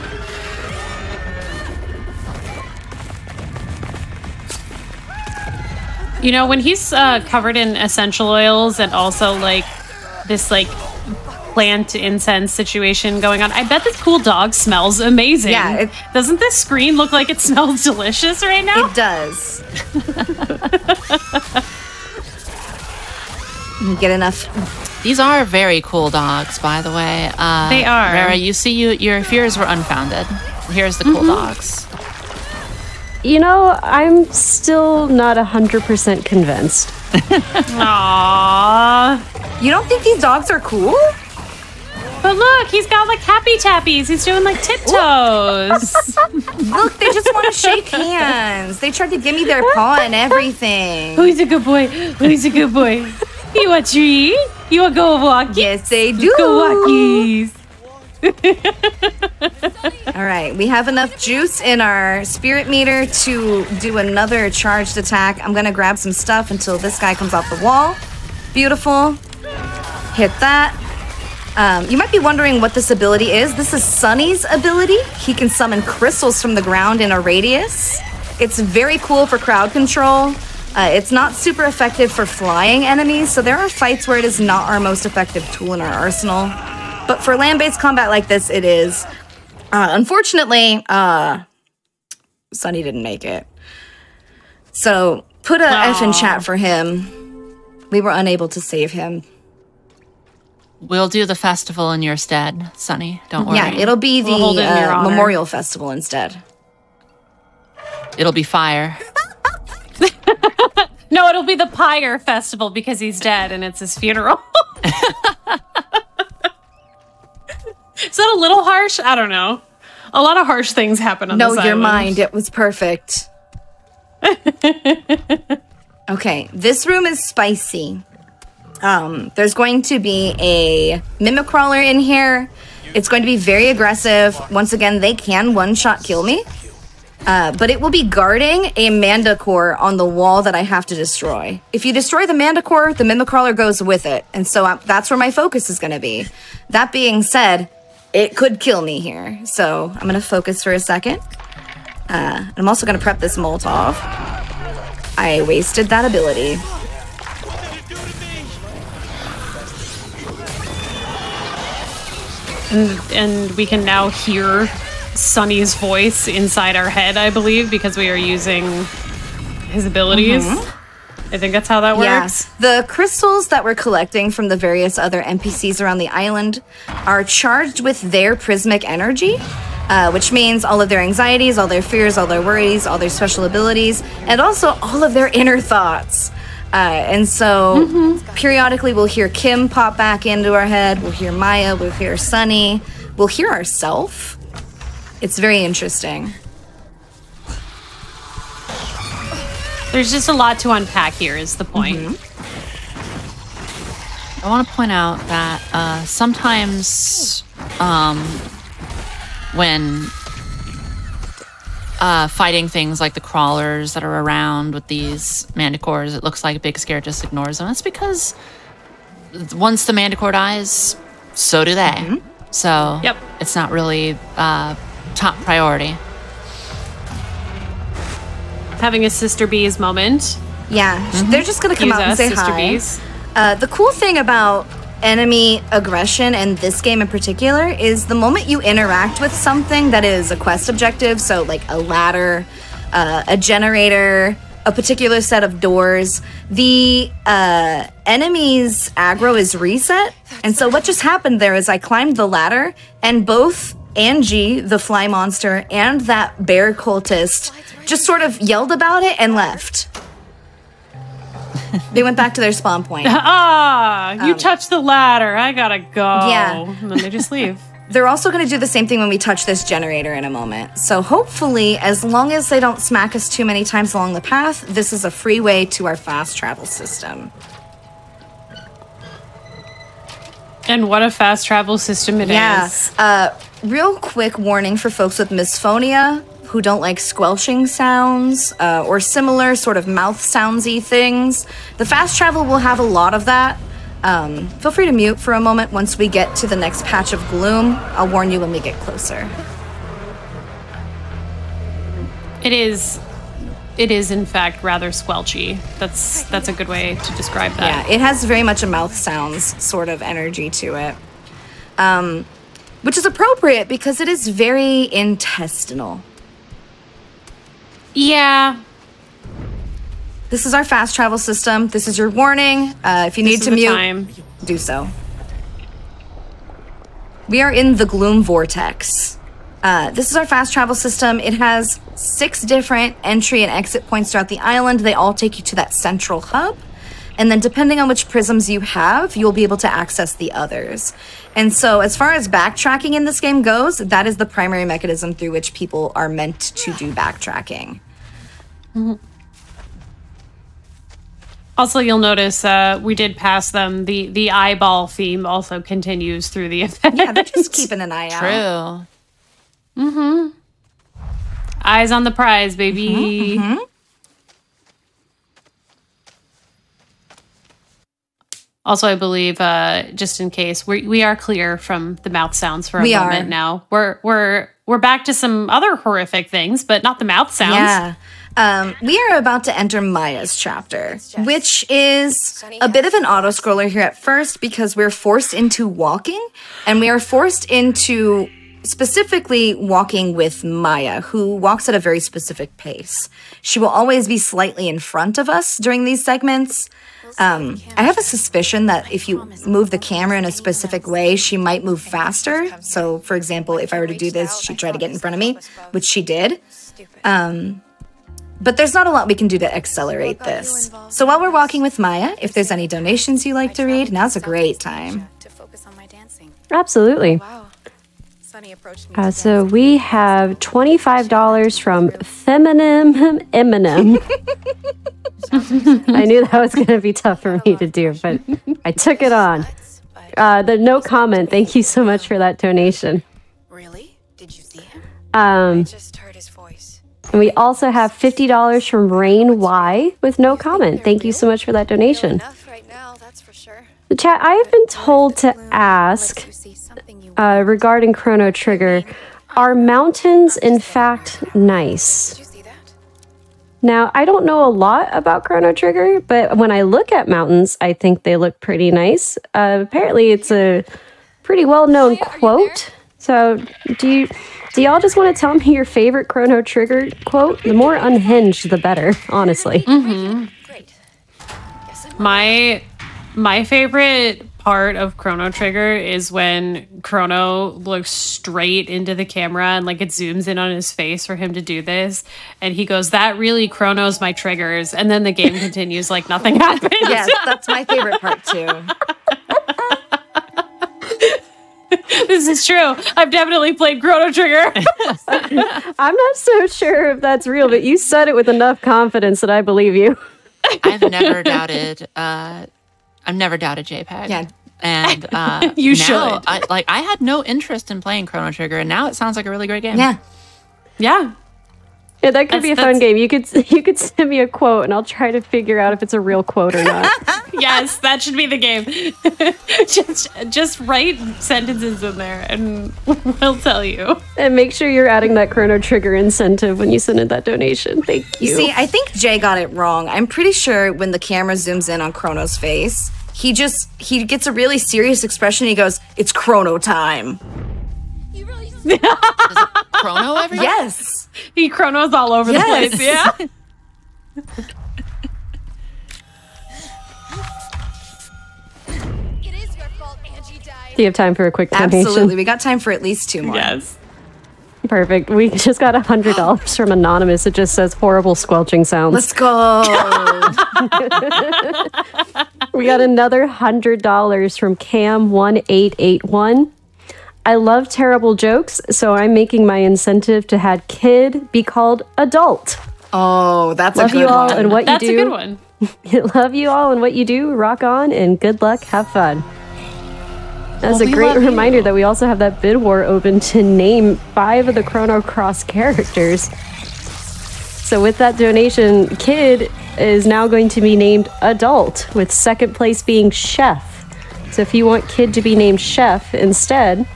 You know, when he's uh, covered in essential oils and also like this like plant incense situation going on, I bet this cool dog smells amazing. Yeah, it- doesn't this screen look like it smells delicious right now? It does. Get enough. these are very cool dogs, by the way. Uh, They are. Rara, you see, you your fears were unfounded. Here's the cool dogs. You know, I'm still not 100% convinced. Aww. You don't think these dogs are cool? But look, he's got like happy tappies. He's doing like tiptoes. Look, they just want to shake hands. They tried to give me their paw and everything. Who's a good boy? Who's a good boy? You a treat? You a go walkie? Yes, they do. Go walkies. All right, we have enough juice in our spirit meter to do another charged attack. I'm gonna grab some stuff until this guy comes off the wall. Beautiful. Hit that. Um, you might be wondering what this ability is. This is Sunny's ability. He can summon crystals from the ground in a radius. It's very cool for crowd control. Uh, it's not super effective for flying enemies, so there are fights where it is not our most effective tool in our arsenal. But for land-based combat like this, it is. Uh, unfortunately, uh, Sunny didn't make it. So put a F in chat for him. We were unable to save him. We'll do the festival in your stead, Sunny. Don't worry. Yeah, it'll be the We'll it uh. Memorial Festival instead. It'll be fire. No, it'll be the Pyre Festival because he's dead and it's his funeral. Is that a little harsh? I don't know. A lot of harsh things happen on No, this your mind. It was perfect. okay, this room is spicy. Um, there's going to be a mimic crawler in here. It's going to be very aggressive. Once again, they can one-shot kill me. Uh, but it will be guarding a manticore on the wall that I have to destroy. If you destroy the manticore, the mimic crawler goes with it. And so i that's where my focus is going to be. That being said, it could kill me here. So I'm going to focus for a second. Uh, I'm also going to prep this Molotov. I wasted that ability. And, and we can now hear Sunny's voice inside our head, I believe, because we are using his abilities. I think that's how that works. Yes. The crystals that we're collecting from the various other NPCs around the island are charged with their prismic energy, uh, which means all of their anxieties, all their fears, all their worries, all their special abilities, and also all of their inner thoughts. Uh, and so periodically we'll hear Kim pop back into our head, we'll hear Maya, we'll hear Sunny, we'll hear ourself. It's very interesting. There's just a lot to unpack here, is the point. I want to point out that uh, sometimes um, when uh, fighting things like the crawlers that are around with these manticores, it looks like Big Scare just ignores them. That's because once the manticore dies, so do they. So Yep. it's not really uh, top priority. Having a Sister Bees moment. Yeah, they're just gonna come Use out and say Sister hi. Bees. Uh, the cool thing about enemy aggression and this game in particular is the moment you interact with something that is a quest objective, so like a ladder, uh, a generator, a particular set of doors, the uh, enemy's aggro is reset. And so what just happened there is I climbed the ladder and both Angie, the fly monster, and that bear cultist just sort of yelled about it and left. they went back to their spawn point. Ah, you touched the ladder. I gotta go. Yeah. And then they just leave. They're also going to do the same thing when we touch this generator in a moment. So hopefully, as long as they don't smack us too many times along the path, this is a free way to our fast travel system. and what a fast travel system it is. Yes. Uh, real quick warning for folks with misophonia who don't like squelching sounds uh, or similar sort of mouth soundsy things. The fast travel will have a lot of that. Um, feel free to mute for a moment once we get to the next patch of gloom. I'll warn you when we get closer. It is. It is in fact rather squelchy. That's that's a good way to describe that. Yeah, it has very much a mouth sounds sort of energy to it. Um, which is appropriate because it is very intestinal. Yeah. This is our fast travel system. This is your warning. Uh, if you need to mute, time. do so. We are in the Gloom Vortex. Uh, this is our fast travel system. It has six different entry and exit points throughout the island. They all take you to that central hub. And then, depending on which prisms you have, you'll be able to access the others. And so, as far as backtracking in this game goes, that is the primary mechanism through which people are meant to do backtracking. Also, you'll notice uh, we did pass them. The the eyeball theme also continues through the event. Yeah, they're just keeping an eye out. True. Mhm. Eyes on the prize, baby. Also, I believe, uh, just in case, we we are clear from the mouth sounds for a We moment are. now. We're we're we're back to some other horrific things, but not the mouth sounds. Yeah. um, we are about to enter Maya's chapter, which is a bit of an auto scroller here at first because we're forced into walking and we are forced into specifically walking with Maya, who walks at a very specific pace. She will always be slightly in front of us during these segments. Um, I have a suspicion that if you move the camera in a specific way, she might move faster. So, for example, if I were to do this, she'd try to get in front of me, which she did. Um, but there's not a lot we can do to accelerate this. So while we're walking with Maya, if there's any donations you like to read, now's a great time. Absolutely. Uh, so we have $25 from Feminine Eminem. I knew that was going to be tough for me to do, but I took it on. Uh, the no comment. Thank you so much for that donation. Really? Did you see him? Um, Just heard his voice. and we also have $50 from Rain Y with no comment. Thank you so much for that donation. Enough right now, that's for sure. The chat, I have been told to ask You see something you uh, regarding Chrono Trigger are mountains in fact nice? Now, I don't know a lot about Chrono Trigger, but when I look at mountains, I think they look pretty nice. Uh, apparently, it's a pretty well-known quote. So, do you do y'all just want to tell me your favorite Chrono Trigger quote? The more unhinged, the better. Honestly, Great. Guess I'm My my favorite part of Chrono Trigger is when Chrono looks straight into the camera and like it zooms in on his face for him to do this and he goes that really chronos my triggers and then the game continues like nothing happened. Yes, that's my favorite part too. this is true. I've definitely played Chrono Trigger. I'm not so sure if that's real, but you said it with enough confidence that I believe you. I've never doubted. Uh, I've never doubted Jaypeg. Yeah. And uh, You now, should. I, like I had no interest in playing Chrono Trigger, and now it sounds like a really great game. Yeah. yeah. Yeah, that could be a fun game. You could you could send me a quote, and I'll try to figure out if it's a real quote or not. Yes, that should be the game. just just write sentences in there and we'll tell you. and make sure you're adding that Chrono Trigger incentive when you send in that donation. Thank you. you. See, I think Jay got it wrong. I'm pretty sure when the camera zooms in on Chrono's face, he just he gets a really serious expression. He goes, "It's Chrono time." You really Chrono every Yes. He chronos all over Yes. the place. Yeah. It is your fault Angie died. Do you have time for a quick donation? Absolutely. We got time for at least two more. yes. Perfect. We just got a hundred dollars from anonymous. It just says horrible squelching sounds. Let's go. We got another hundred dollars from Cam one eight eight one. I love terrible jokes, so I'm making my incentive to had kid be called adult. oh, that's Love a good you all one. and what you That's do. a good one. Love you all and what you do. Rock on and good luck. Have fun. That's Well, a great love you. reminder that we also have that bid war open to name five of the Chrono Cross characters. So with that donation, Kid is now going to be named Adult, with second place being Chef. So if you want Kid to be named Chef instead,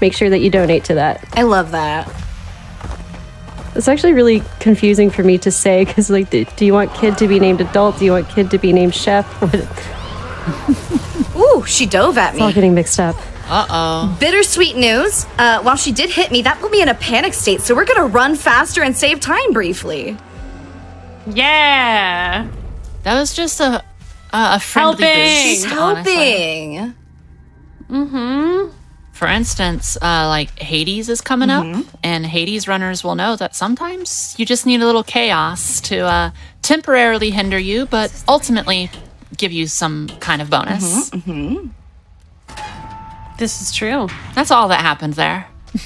make sure that you donate to that. I love that. It's actually really confusing for me to say because, like, do, do you want Kid to be named Adult? Do you want Kid to be named Chef? What, Ooh, she dove at it's all me. getting mixed up. Uh oh. Bittersweet news. Uh, while she did hit me, that put me in a panic state. So we're gonna run faster and save time briefly. Yeah. That was just a a, a friendly Helping. boost. She's Mm-hmm. For instance, uh, like Hades is coming Mm-hmm. up, and Hades runners will know that sometimes you just need a little chaos to uh, temporarily hinder you, but ultimately give you some kind of bonus. Mm-hmm. This is true. That's all that happened there.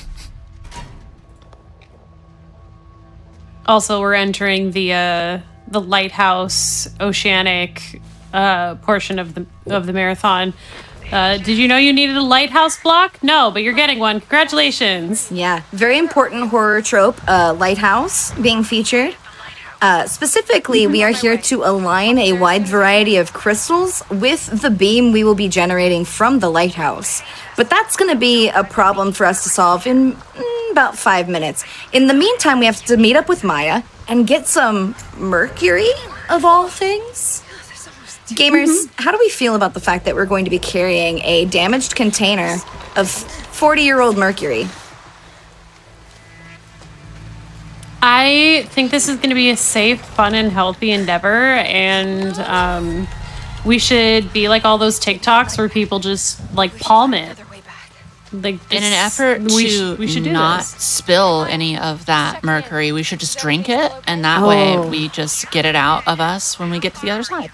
Also, we're entering the uh, the lighthouse oceanic uh, portion of the of the marathon. Uh, did you know you needed a lighthouse block? No, but you're getting one. Congratulations. Yeah, very important horror trope, uh, lighthouse being featured. Uh, specifically, we are here to align a wide variety of crystals with the beam we will be generating from the lighthouse. But that's going to be a problem for us to solve in mm, about five minutes. In the meantime, we have to meet up with Maya and get some mercury of all things. Gamers, how do we feel about the fact that we're going to be carrying a damaged container of 40 year old mercury? I think this is going to be a safe, fun, and healthy endeavor, and um, we should be like all those TikToks where people just like palm it. Like In an effort we, to sh- we should do not this. spill any of that mercury, we should just drink it, and that way Oh. we just get it out of us when we get to the other side.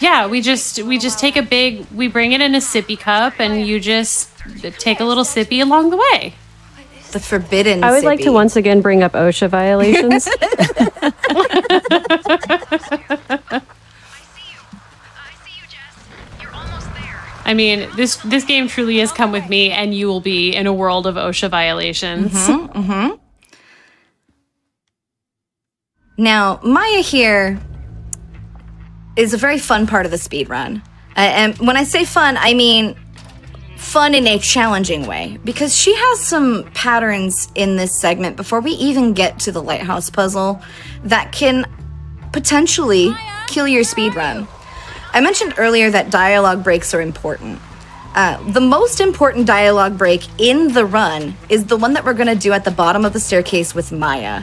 Yeah, we just we just take a big we bring it in a sippy cup, and you just take a little sippy along the way. The forbidden. I would like to once again bring up OSHA violations. I mean, this this game truly has come with me, and you will be in a world of OSHA violations. Now, Maya here is a very fun part of the speed run. Uh, and when I say fun, I mean fun in a challenging way because she has some patterns in this segment before we even get to the lighthouse puzzle that can potentially kill your speed run. I mentioned earlier that dialogue breaks are important. Uh, the most important dialogue break in the run is the one that we're going to do at the bottom of the staircase with Maya.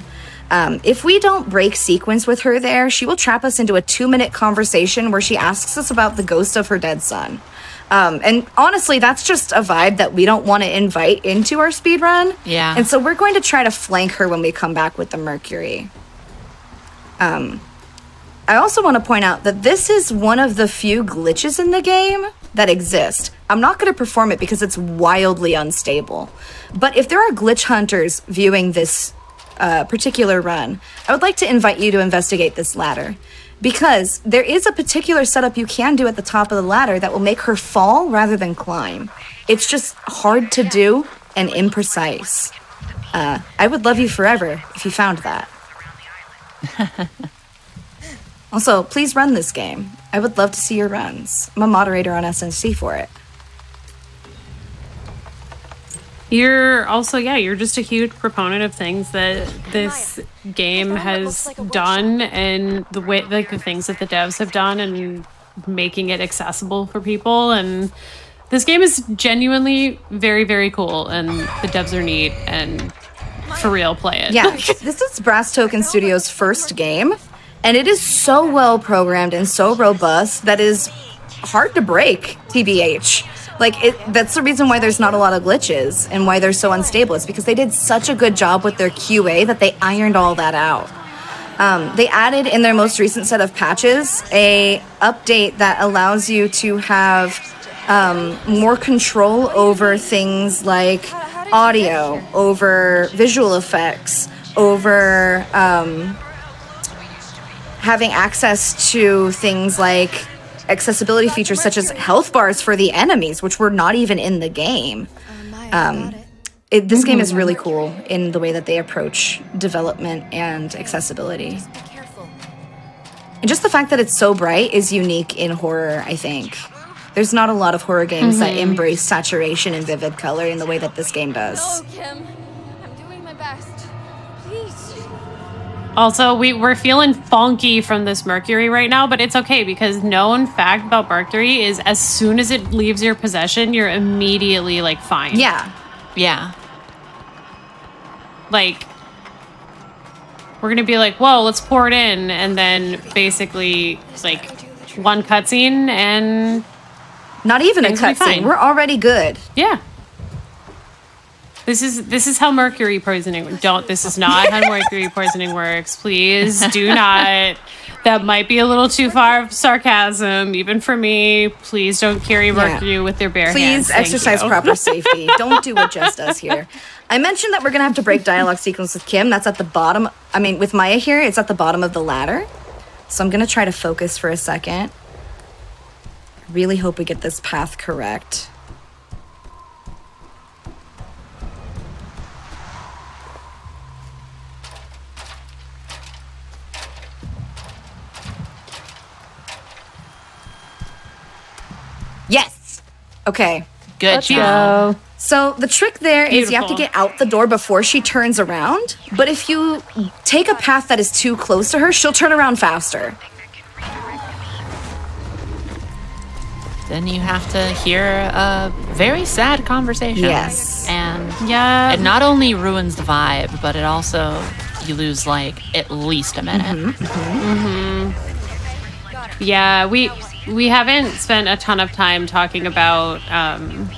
Um, if we don't break sequence with her there, she will trap us into a two minute conversation where she asks us about the ghost of her dead son. Um, and honestly, that's just a vibe that we don't want to invite into our speed run. Yeah. And so we're going to try to flank her when we come back with the Mercury. Um, I also want to point out that this is one of the few glitches in the game that exist. I'm not going to perform it because it's wildly unstable. But if there are glitch hunters viewing this uh, particular run, I would like to invite you to investigate this ladder. Because there is a particular setup you can do at the top of the ladder that will make her fall rather than climb. It's just hard to do and imprecise. Uh, I would love you forever if you found that. Also, please run this game. I would love to see your runs. I'm a moderator on SNC for it. You're also, yeah, you're just a huge proponent of things that this game has done and the way, like the things that the devs have done and making it accessible for people. And this game is genuinely very, very cool. And the devs are neat and for real, play it. Yeah, this is Brass Token Studios' first game, and it is so well programmed and so robust that is hard to break, TBH. Like it that's the reason why there's not a lot of glitches and why they're so unstable. It's because they did such a good job with their QA that they ironed all that out. Um, they added in their most recent set of patches a update that allows you to have um, more control over things like audio, over visual effects, over um, having access to things like accessibility features such as health bars for the enemies, which were not even in the game. Um, it, this game is really cool in the way that they approach development and accessibility. And just the fact that it's so bright is unique in horror, I think. There's not a lot of horror games that embrace saturation and vivid color in the way that this game does. Also, we, we're feeling funky from this mercury right now, but it's okay because known fact about mercury is as soon as it leaves your possession, you're immediately like fine. Yeah. Yeah. Like we're gonna be like, whoa, let's pour it in, and then basically like one cutscene and Not even a Things will be cutscene. We're already good. yeah. This is this is how mercury poisoning don't this is not how mercury poisoning works. Please do not. That might be a little too far of sarcasm, even for me. Please don't carry mercury with your bare hands. Please exercise you. proper safety. Don't do what Jess does here. I mentioned that we're gonna have to break dialogue sequence with Kim. That's at the bottom. I mean, with Maya here, it's at the bottom of the ladder. So I'm gonna try to focus for a second. Really hope we get this path correct. Yes. Okay. Good Let's job. go. So the trick there is you have to get out the door before she turns around. But if you take a path that is too close to her, she'll turn around faster. Then you have to hear a very sad conversation. Yes. And Yeah. it not only ruins the vibe, but it also you lose like at least a minute. Mm-hmm. Mm-hmm. Mm-hmm. Yeah, we we haven't spent a ton of time talking about um,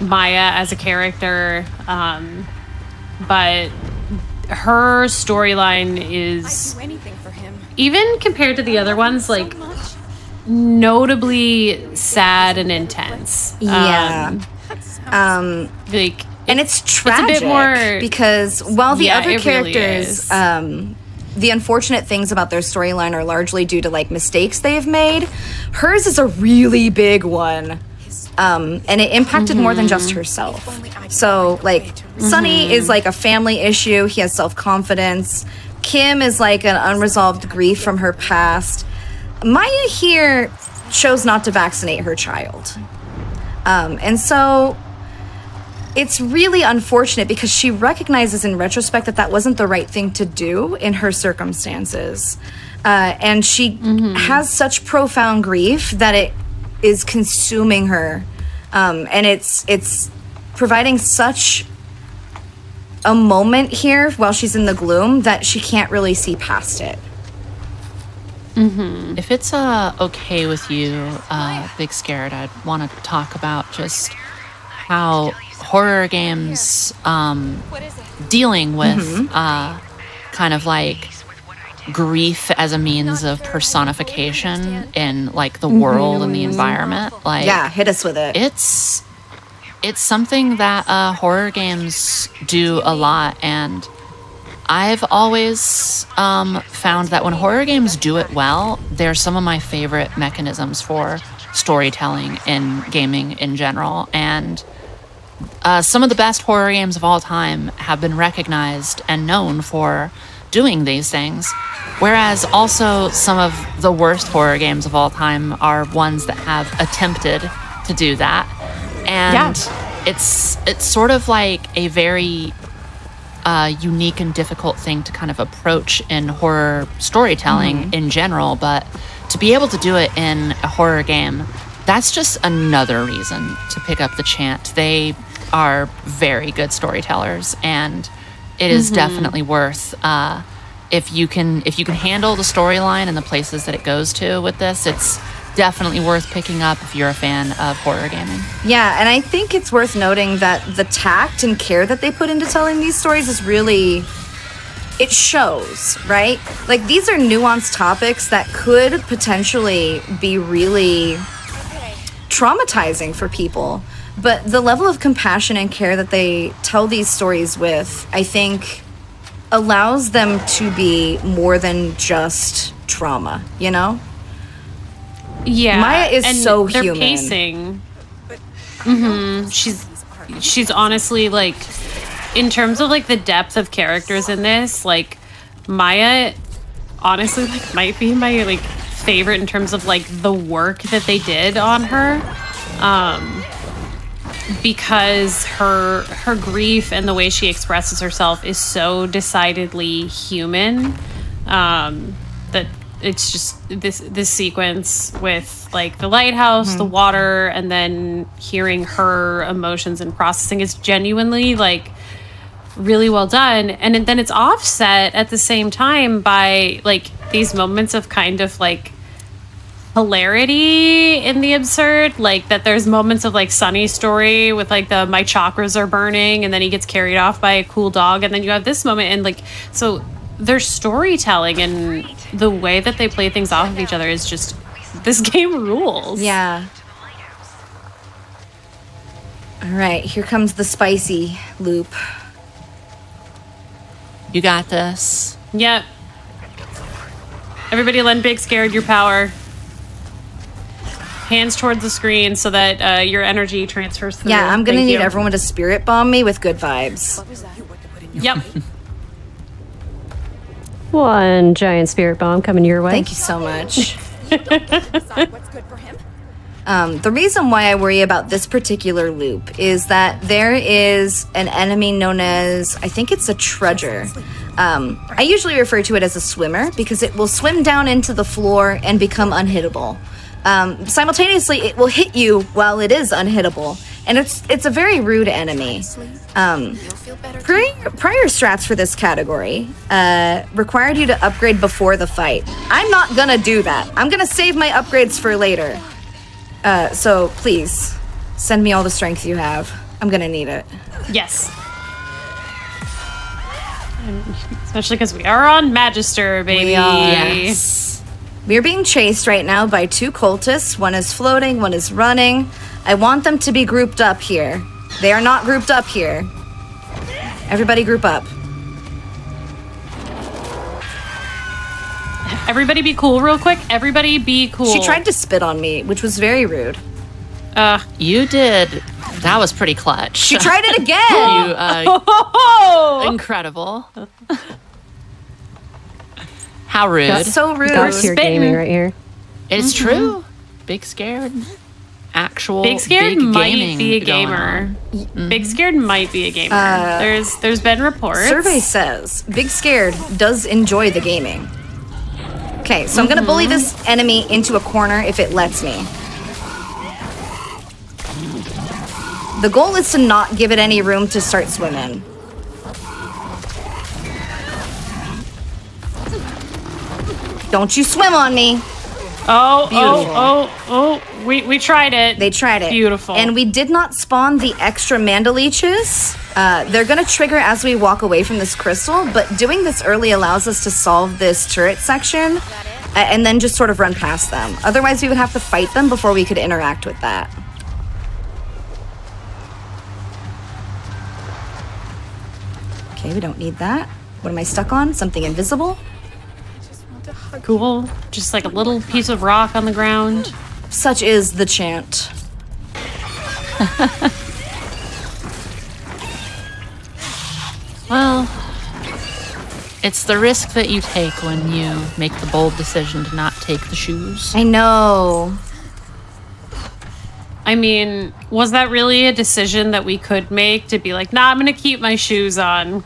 Maya as a character, um, but her storyline is for him. even compared to the other ones, like notably sad and intense. Yeah. Um, Um, like and it's a tragic bit more- because while the Yeah, other it really characters um the unfortunate things about their storyline are largely due to like mistakes they've made. Hers is a really big one um and it impacted more than just herself. So like sunny is like a family issue. He has self-confidence. Kim is like an unresolved grief from her past. Maya here chose not to vaccinate her child. Um and so it's really unfortunate because she recognizes in retrospect that that wasn't the right thing to do in her circumstances. Uh, and she has such profound grief that it is consuming her. Um, and it's it's providing such a moment here while she's in the gloom that she can't really see past it. If it's uh, okay with you, uh, Big Scared, I'd want to talk about just how horror games um, dealing with uh, kind of like grief as a means of personification in like the world and the environment. Like, Yeah, hit us with it. it's it's something that uh, horror games do a lot and i've always um, found that when horror games do it well they're some of my favorite mechanisms for storytelling in gaming in general and uh, some of the best horror games of all time have been recognized and known for doing these things whereas also some of the worst horror games of all time are ones that have attempted to do that. And it's it's sort of like a very uh, unique and difficult thing to kind of approach in horror storytelling in general but to be able to do it in a horror game that's just another reason to pick up the chant. They are very good storytellers and it is definitely worth uh, if you can if you can handle the storyline and the places that it goes to with this it's definitely worth picking up if you're a fan of horror gaming. Yeah, and I think it's worth noting that the tact and care that they put into telling these stories is really it shows, right? Like these are nuanced topics that could potentially be really traumatizing for people. But the level of compassion and care that they tell these stories with, I think allows them to be more than just trauma, you know? Yeah, Maya is and so their human. Pacing. Mm-hmm. She's she's honestly like, in terms of like the depth of characters in this, like Maya, honestly like might be my like favorite in terms of like the work that they did on her. Um, because her her grief and the way she expresses herself is so decidedly human um, that it's just this this sequence with like the lighthouse, the water, and then hearing her emotions and processing is genuinely like really well done and then it's offset at the same time by like these moments of kind of like hilarity in the absurd like that there's moments of like sunny story with like the my chakras are burning and then he gets carried off by a cool dog and then you have this moment and like so their storytelling and the way that they play things off of each other is just this game rules Yeah. All right, here comes the spicy loop. you got this yep everybody lend big scared your power hands towards the screen so that uh, your energy transfers through Yeah, I'm gonna Thank need you. everyone to spirit bomb me with good vibes. yep One giant spirit bomb coming your way. Thank you so much. Decide what's good for him. Um, the reason why I worry about this particular loop is that there is an enemy known as, I think it's a trudger. Um, I usually refer to it as a swimmer because it will swim down into the floor and become unhittable. Um, simultaneously, it will hit you while it is unhittable, and it's it's a very rude enemy. Um, You'll feel better. prior, prior strats for this category uh, required you to upgrade before the fight. I'm not gonna do that. I'm gonna save my upgrades for later. Uh, so please send me all the strength you have. I'm gonna need it. Yes. Especially because we are on Magister, baby. Yes. We are being chased right now by two cultists. One is floating, one is running. I want them to be grouped up here. They are not grouped up here. Everybody group up. Everybody be cool real quick. Everybody be cool. She tried to spit on me, which was very rude. Uh, You did. That was pretty clutch. She tried it again. You, uh, oh! incredible. How rude. That's so rude. God tier spitting. gaming right here. It's mm-hmm. true. Big scared. Actual Big Scared big might be a going gamer. on. Big mm-hmm. Scared might be a gamer. Uh, there's there's been reports. Survey says Big Scared does enjoy the gaming. Okay, so I'm gonna bully mm-hmm. this enemy into a corner if it lets me. The goal is to not give it any room to start swimming. Don't you swim on me. Oh, Beautiful. oh, oh, oh. We we tried it. They tried it. Beautiful. And we did not spawn the extra Mandaleeches. Uh, they're going to trigger as we walk away from this crystal, but doing this early allows us to solve this turret section uh, and then just sort of run past them. Otherwise, we would have to fight them before we could interact with that. Okay, we don't need that. What am I stuck on? Something invisible? Cool. Just like a little piece of rock on the ground. Such is the chant. Well, it's the risk that you take when you make the bold decision to not take the shoes. I know. I mean, was that really a decision that we could make to be like, nah, I'm gonna keep my shoes on?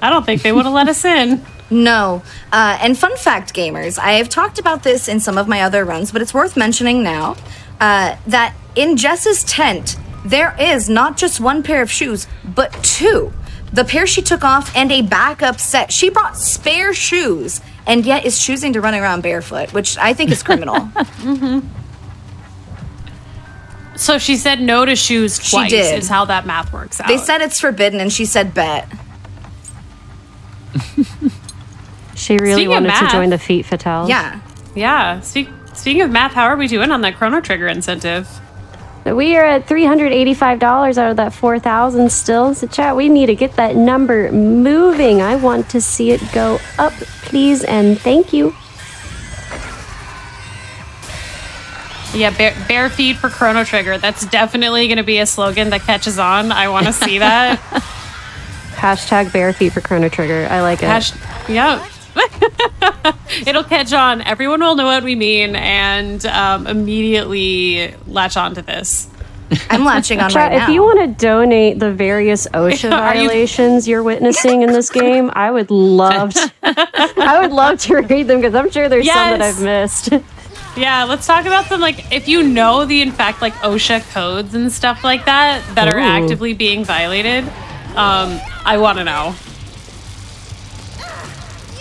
I don't think they would have let us in. No. Uh, and fun fact, gamers, I have talked about this in some of my other runs, but it's worth mentioning now uh, that in Jess's tent, there is not just one pair of shoes, but two. The pair she took off and a backup set. She brought spare shoes and yet is choosing to run around barefoot, which I think is criminal. mm-hmm. So she said no to shoes twice. did. Is how that math works out. they said it's forbidden, and she said bet. She really Speaking wanted to join the feet fatales. Yeah. Yeah. Speak, speaking of math, how are we doing on that Chrono Trigger incentive? We are at $385 out of that 4000 still. So chat, we need to get that number moving. I want to see it go up, please, and thank you. Yeah, bare, bare feet for Chrono Trigger. That's definitely going to be a slogan that catches on. I want to see that. Hashtag bare feet for Chrono Trigger. I like it. Hash, yeah. It'll catch on. Everyone will know what we mean and um, immediately latch on to this. I'm latching on Chat, right now. if you want to donate the various OSHA Are you- violations you- are witnessing in this game, I would love to. I would love to read them because I'm sure there's some that I've missed. Yeah, let's talk about them. Like, if you know the, in fact, like OSHA codes and stuff like that that are actively being violated, um, I want to know.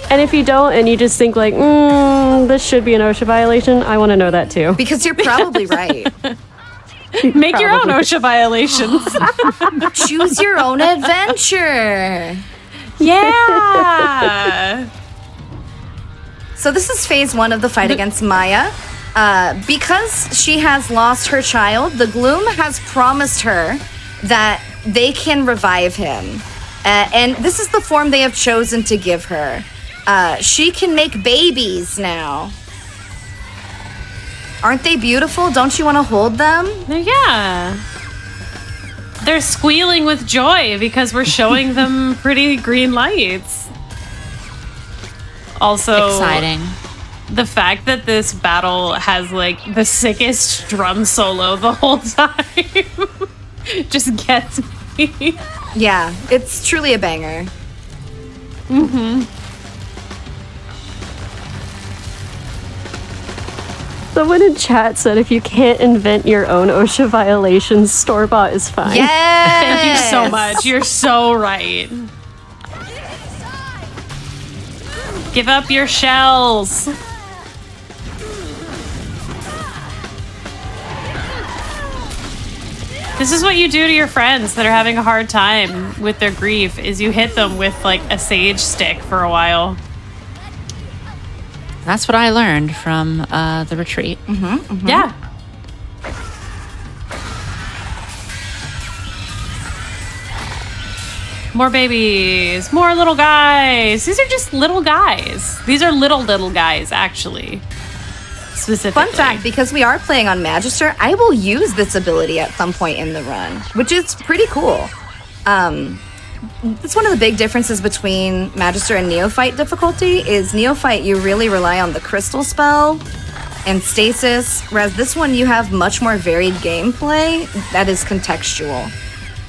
And if you don't, and you just think like, mm, this should be an OSHA violation, I want to know that too. because you're probably right. Make your own OSHA violations. Choose your own adventure. yeah. So this is phase one of the fight against Maya. Uh, because she has lost her child, the Gloom has promised her that they can revive him. Uh, and this is the form they have chosen to give her. Uh, she can make babies now. Aren't they beautiful? Don't you want to hold them? Yeah. They're squealing with joy because we're showing them pretty green lights. Also, Exciting. the fact that this battle has like the sickest drum solo the whole time just gets me. Yeah, it's truly a banger. Someone in chat said if you can't invent your own OSHA violations, store bought is fine. Yes. Thank you so much. You're so right. Give up your shells. This is what you do to your friends that are having a hard time with their grief is you hit them with like a sage stick for a while. That's what I learned from uh, the retreat. Yeah. More babies, more little guys. These are just little guys. These are little little guys, actually. Specifically. Fun fact, because we are playing on Magister, I will use this ability at some point in the run, which is pretty cool. Um, it's one of the big differences between Magister and Neophyte difficulty is Neophyte, you really rely on the crystal spell and stasis, whereas this one you have much more varied gameplay that is contextual.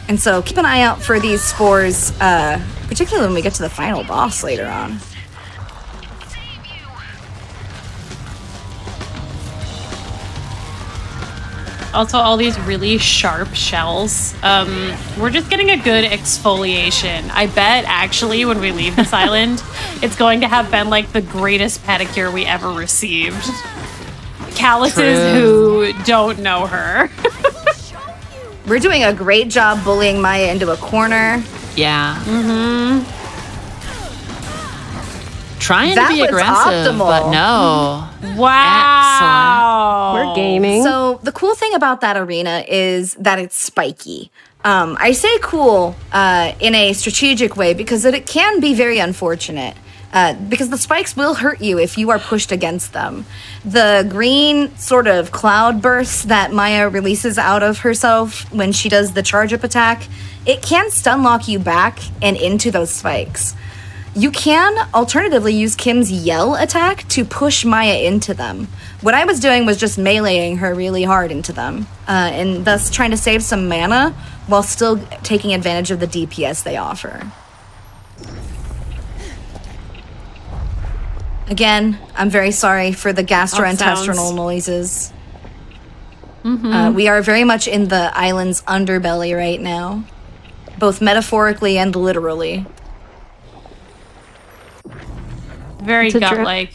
And so keep an eye out for these spores, uh, particularly when we get to the final boss later on. Also, all these really sharp shells. Um, we're just getting a good exfoliation. I bet actually when we leave this island, it's going to have been like the greatest pedicure we ever received. Calluses True. who don't know her. We're doing a great job bullying Maya into a corner. Yeah. Mm-hmm. Trying That to be was aggressive, but no. Wow. We're gaming. So the cool thing about that arena is that it's spiky. Um, I say cool uh, in a strategic way because it, it can be very unfortunate. Uh, because the spikes will hurt you if you are pushed against them. The green sort of cloud bursts that Maya releases out of herself when she does the charge up attack, it can stun lock you back and into those spikes. You can alternatively use Kim's yell attack to push Maya into them. What I was doing was just meleeing her really hard into them, uh, and thus trying to save some mana while still taking advantage of the DPS they offer. Again, I'm very sorry for the gastrointestinal sounds- noises. Uh, we are very much in the island's underbelly right now, both metaphorically and literally. Very gut like.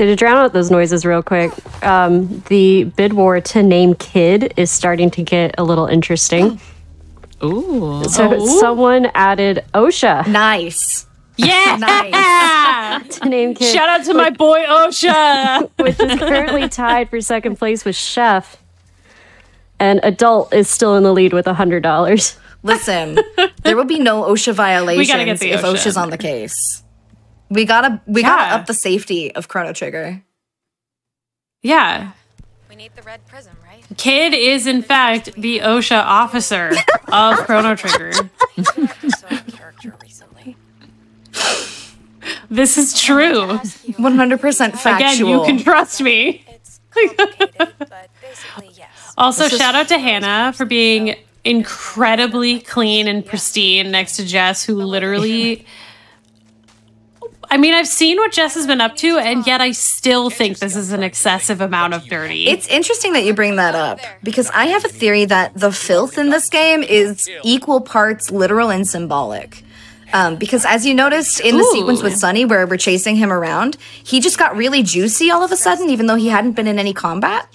So to drown out those noises real quick, um, the bid war to name kid is starting to get a little interesting. Ooh. So Oh. someone added OSHA Nice. Yeah! Nice. to name kid, Shout out to my boy OSHA. which is currently tied for second place with Chef. And adult is still in the lead with hundred dollars. Listen, there will be no OSHA violations get the if OSHA's on the case. We gotta we gotta up the safety of Chrono Trigger. yeah. We need the red prism, right? Kid is in fact the OSHA officer of Chrono Trigger. So out of character recently. This is true. One hundred percent Again, you can trust me. It's complicated, yes. Also, shout out to Hannah for being incredibly clean and pristine next to Jess, who literally. I mean, I've seen what Jess has been up to, and yet I still think this is an excessive amount of dirty. It's interesting that you bring that up because I have a theory that the filth in this game is equal parts literal and symbolic. Um, because as you noticed in the sequence with Sunny where we're chasing him around, he just got really juicy all of a sudden, even though he hadn't been in any combat.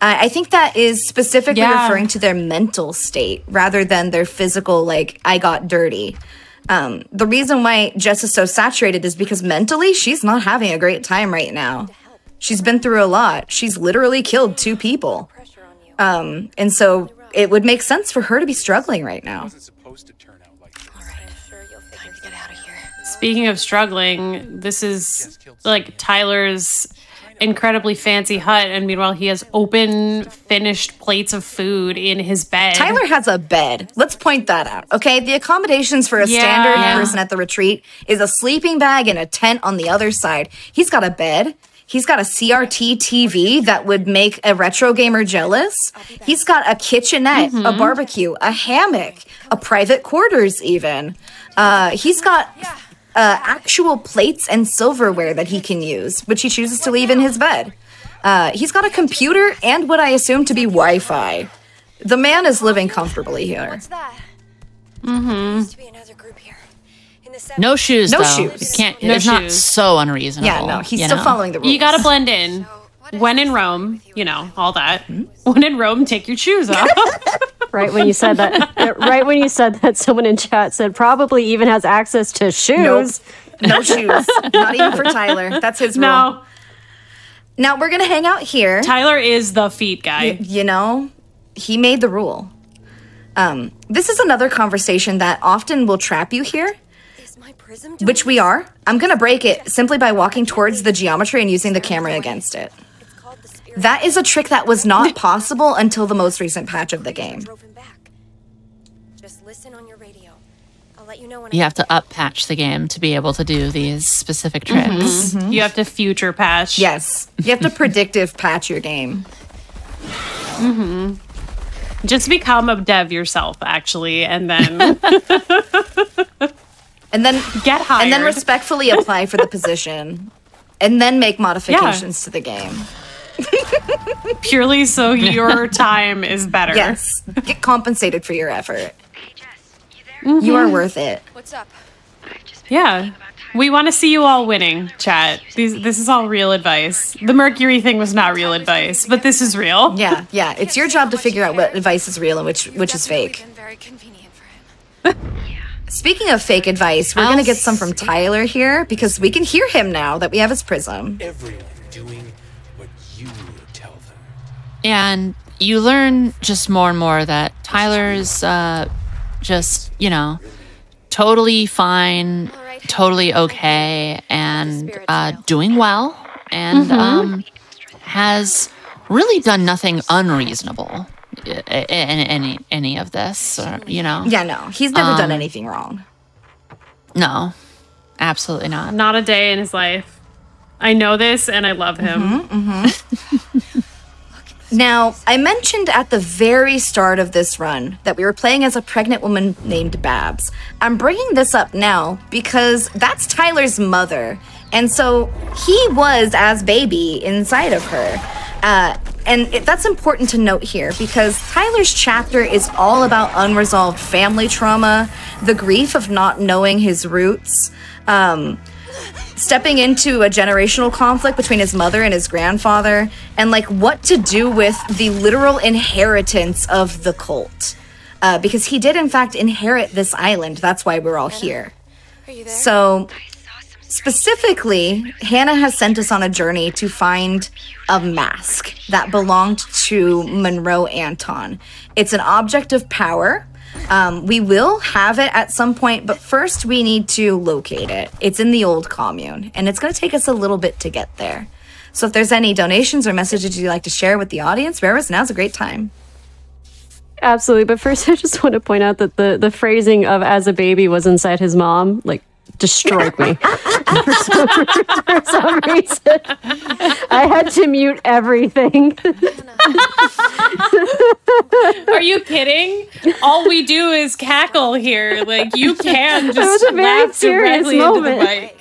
Uh, I think that is specifically Yeah. referring to their mental state rather than their physical, like, I got dirty. Um, the reason why Jess is so saturated is because mentally she's not having a great time right now. She's been through a lot. She's literally killed two people. Pressure on you. Um, and so it would make sense for her to be struggling right now. It's supposed to turn out like this. All right, I'm sure you'll figure get out of here. Speaking of struggling, this is like Tyler's incredibly fancy hut, and meanwhile he has open, finished plates of food in his bed. Tyler has a bed. Let's point that out. Okay. The accommodations for a Yeah. standard person at the retreat is a sleeping bag and a tent on the other side. He's got a bed. He's got a CRT TV that would make a retro gamer jealous. He's got a kitchenette, a barbecue, a hammock, a private quarters, even. Uh, he's got uh, actual plates and silverware that he can use, which he chooses to leave in his bed. Uh, he's got a computer and what I assume to be Wi Fi. The man is living comfortably here. What's that? Mm-hmm. Used to be another group here. In the No shoes, No though. shoes. It can't, No it's not so unreasonable. Yeah, no, he's still know? following the rules. You gotta blend in. When in Rome, you know, all that. When in Rome, take your shoes off. Right when you said that, right when you said that, someone in chat said probably even has access to shoes. No shoes. Not even for Tyler. That's his rule. no, Now we're gonna hang out here. Tyler is the feet guy. You know, he made the rule. Um, this is another conversation that often will trap you here, Is my prism which we are. I'm gonna break it simply by walking towards the geometry and using the camera against it. It's called the spirit. That is a trick that was not possible until the most recent patch of the game. drove him back. Just listen on your radio. I'll let you know when You I have to up patch the game to be able to do these specific mm-hmm, tricks. Mm-hmm. You have to future patch. Yes, you have to predictive patch your game. Mm-hmm. Just become a dev yourself, actually, and then And then get hired. and then respectfully apply for the position. And then make modifications to the game. purely so your time is better. Yes. Get compensated for your effort. Mm-hmm. You are worth it. What's up? Yeah. We want to see you all winning, chat. These, this is all real advice. The Mercury thing was not real advice, but this is real. Yeah, yeah. It's your job to figure out what advice is real and which which is fake. Very convenient for him. Speaking of fake advice, we're gonna get some from Tyler here because we can hear him now that we have his prism. Everyone doing And you learn just more and more that Tyler's uh, just, you know, totally fine, right. totally okay, and uh, doing well, and um, has really done nothing unreasonable in any any of this. Or, you know, Yeah, no, he's never done Um, anything wrong. no, absolutely not. Not a day in his life. I know this and I love him. Now, I mentioned at the very start of this run that we were playing as a pregnant woman named Babs. I'm bringing this up now because that's Tyler's mother. And so he was as baby inside of her. Uh, and it, that's important to note here because Tyler's chapter is all about unresolved family trauma, the grief of not knowing his roots. Um, stepping into a generational conflict between his mother and his grandfather and like what to do with the literal inheritance of the cult. Uh, because he did in fact inherit this island. That's why we're all here. Are you there? so specifically hannah has sent us on a journey to find a mask that belonged to monroe anton. It's an object of power um, we will have it at some point, but first we need to locate it. It's in the old commune, and it's going to take us a little bit to get there. So if there's any donations or messages you'd like to share with the audience, Raris, now's a great time. Absolutely. But first, I just want to point out that the, the phrasing of as a baby was inside his mom, like, destroyed me for, some, for some reason. I had to mute everything. Are you kidding? All we do is cackle here. Like you can was just a very laugh serious directly into the moment. mic.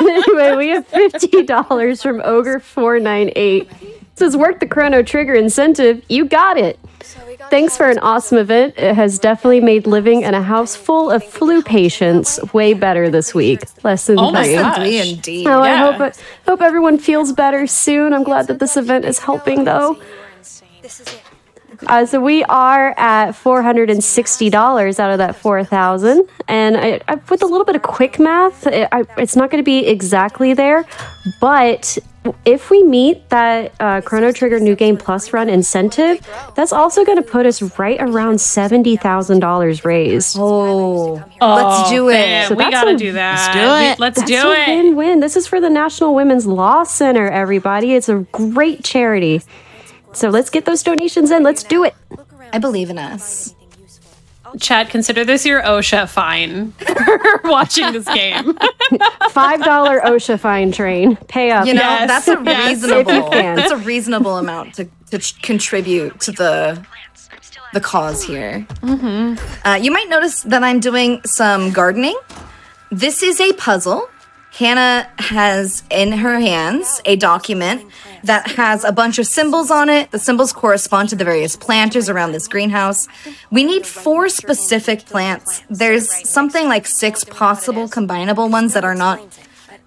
anyway, we have fifty dollars from Ogre four nine eight. Says work the Chrono Trigger incentive. You got it. So we got Thanks for an awesome event. It has definitely made living in a house full of flu patients way better this week. Less than Oh my three. God. Indeed. Oh, I hope hope everyone feels better soon. I'm glad that this event is helping, though. This is it. The Uh, so we are at four hundred and sixty dollars out of that four thousand, and I, I, with a little bit of quick math, it, I, it's not going to be exactly there, but if we meet that uh, Chrono Trigger New Game Plus run incentive, that's also going to put us right around seventy thousand dollars raised. Oh, let's do it. Man, So we gotta a- do that. Let's do it. We- Let's That's do a it. win-win. This is for the National Women's Law Center, everybody. It's a great charity. So let's get those donations in. Let's do it. I believe in us. Chad, consider this your OSHA fine for watching this game. Five dollar OSHA fine train. Pay up. You know, Yes, that's a reasonable. If you can. That's a reasonable amount to, to ch- contribute to the the cause here. Uh, you might notice that I'm doing some gardening. This is a puzzle. Hannah has in her hands a document that has a bunch of symbols on it. The symbols correspond to the various planters around this greenhouse. We need four specific plants. There's something like six possible combinable ones that are not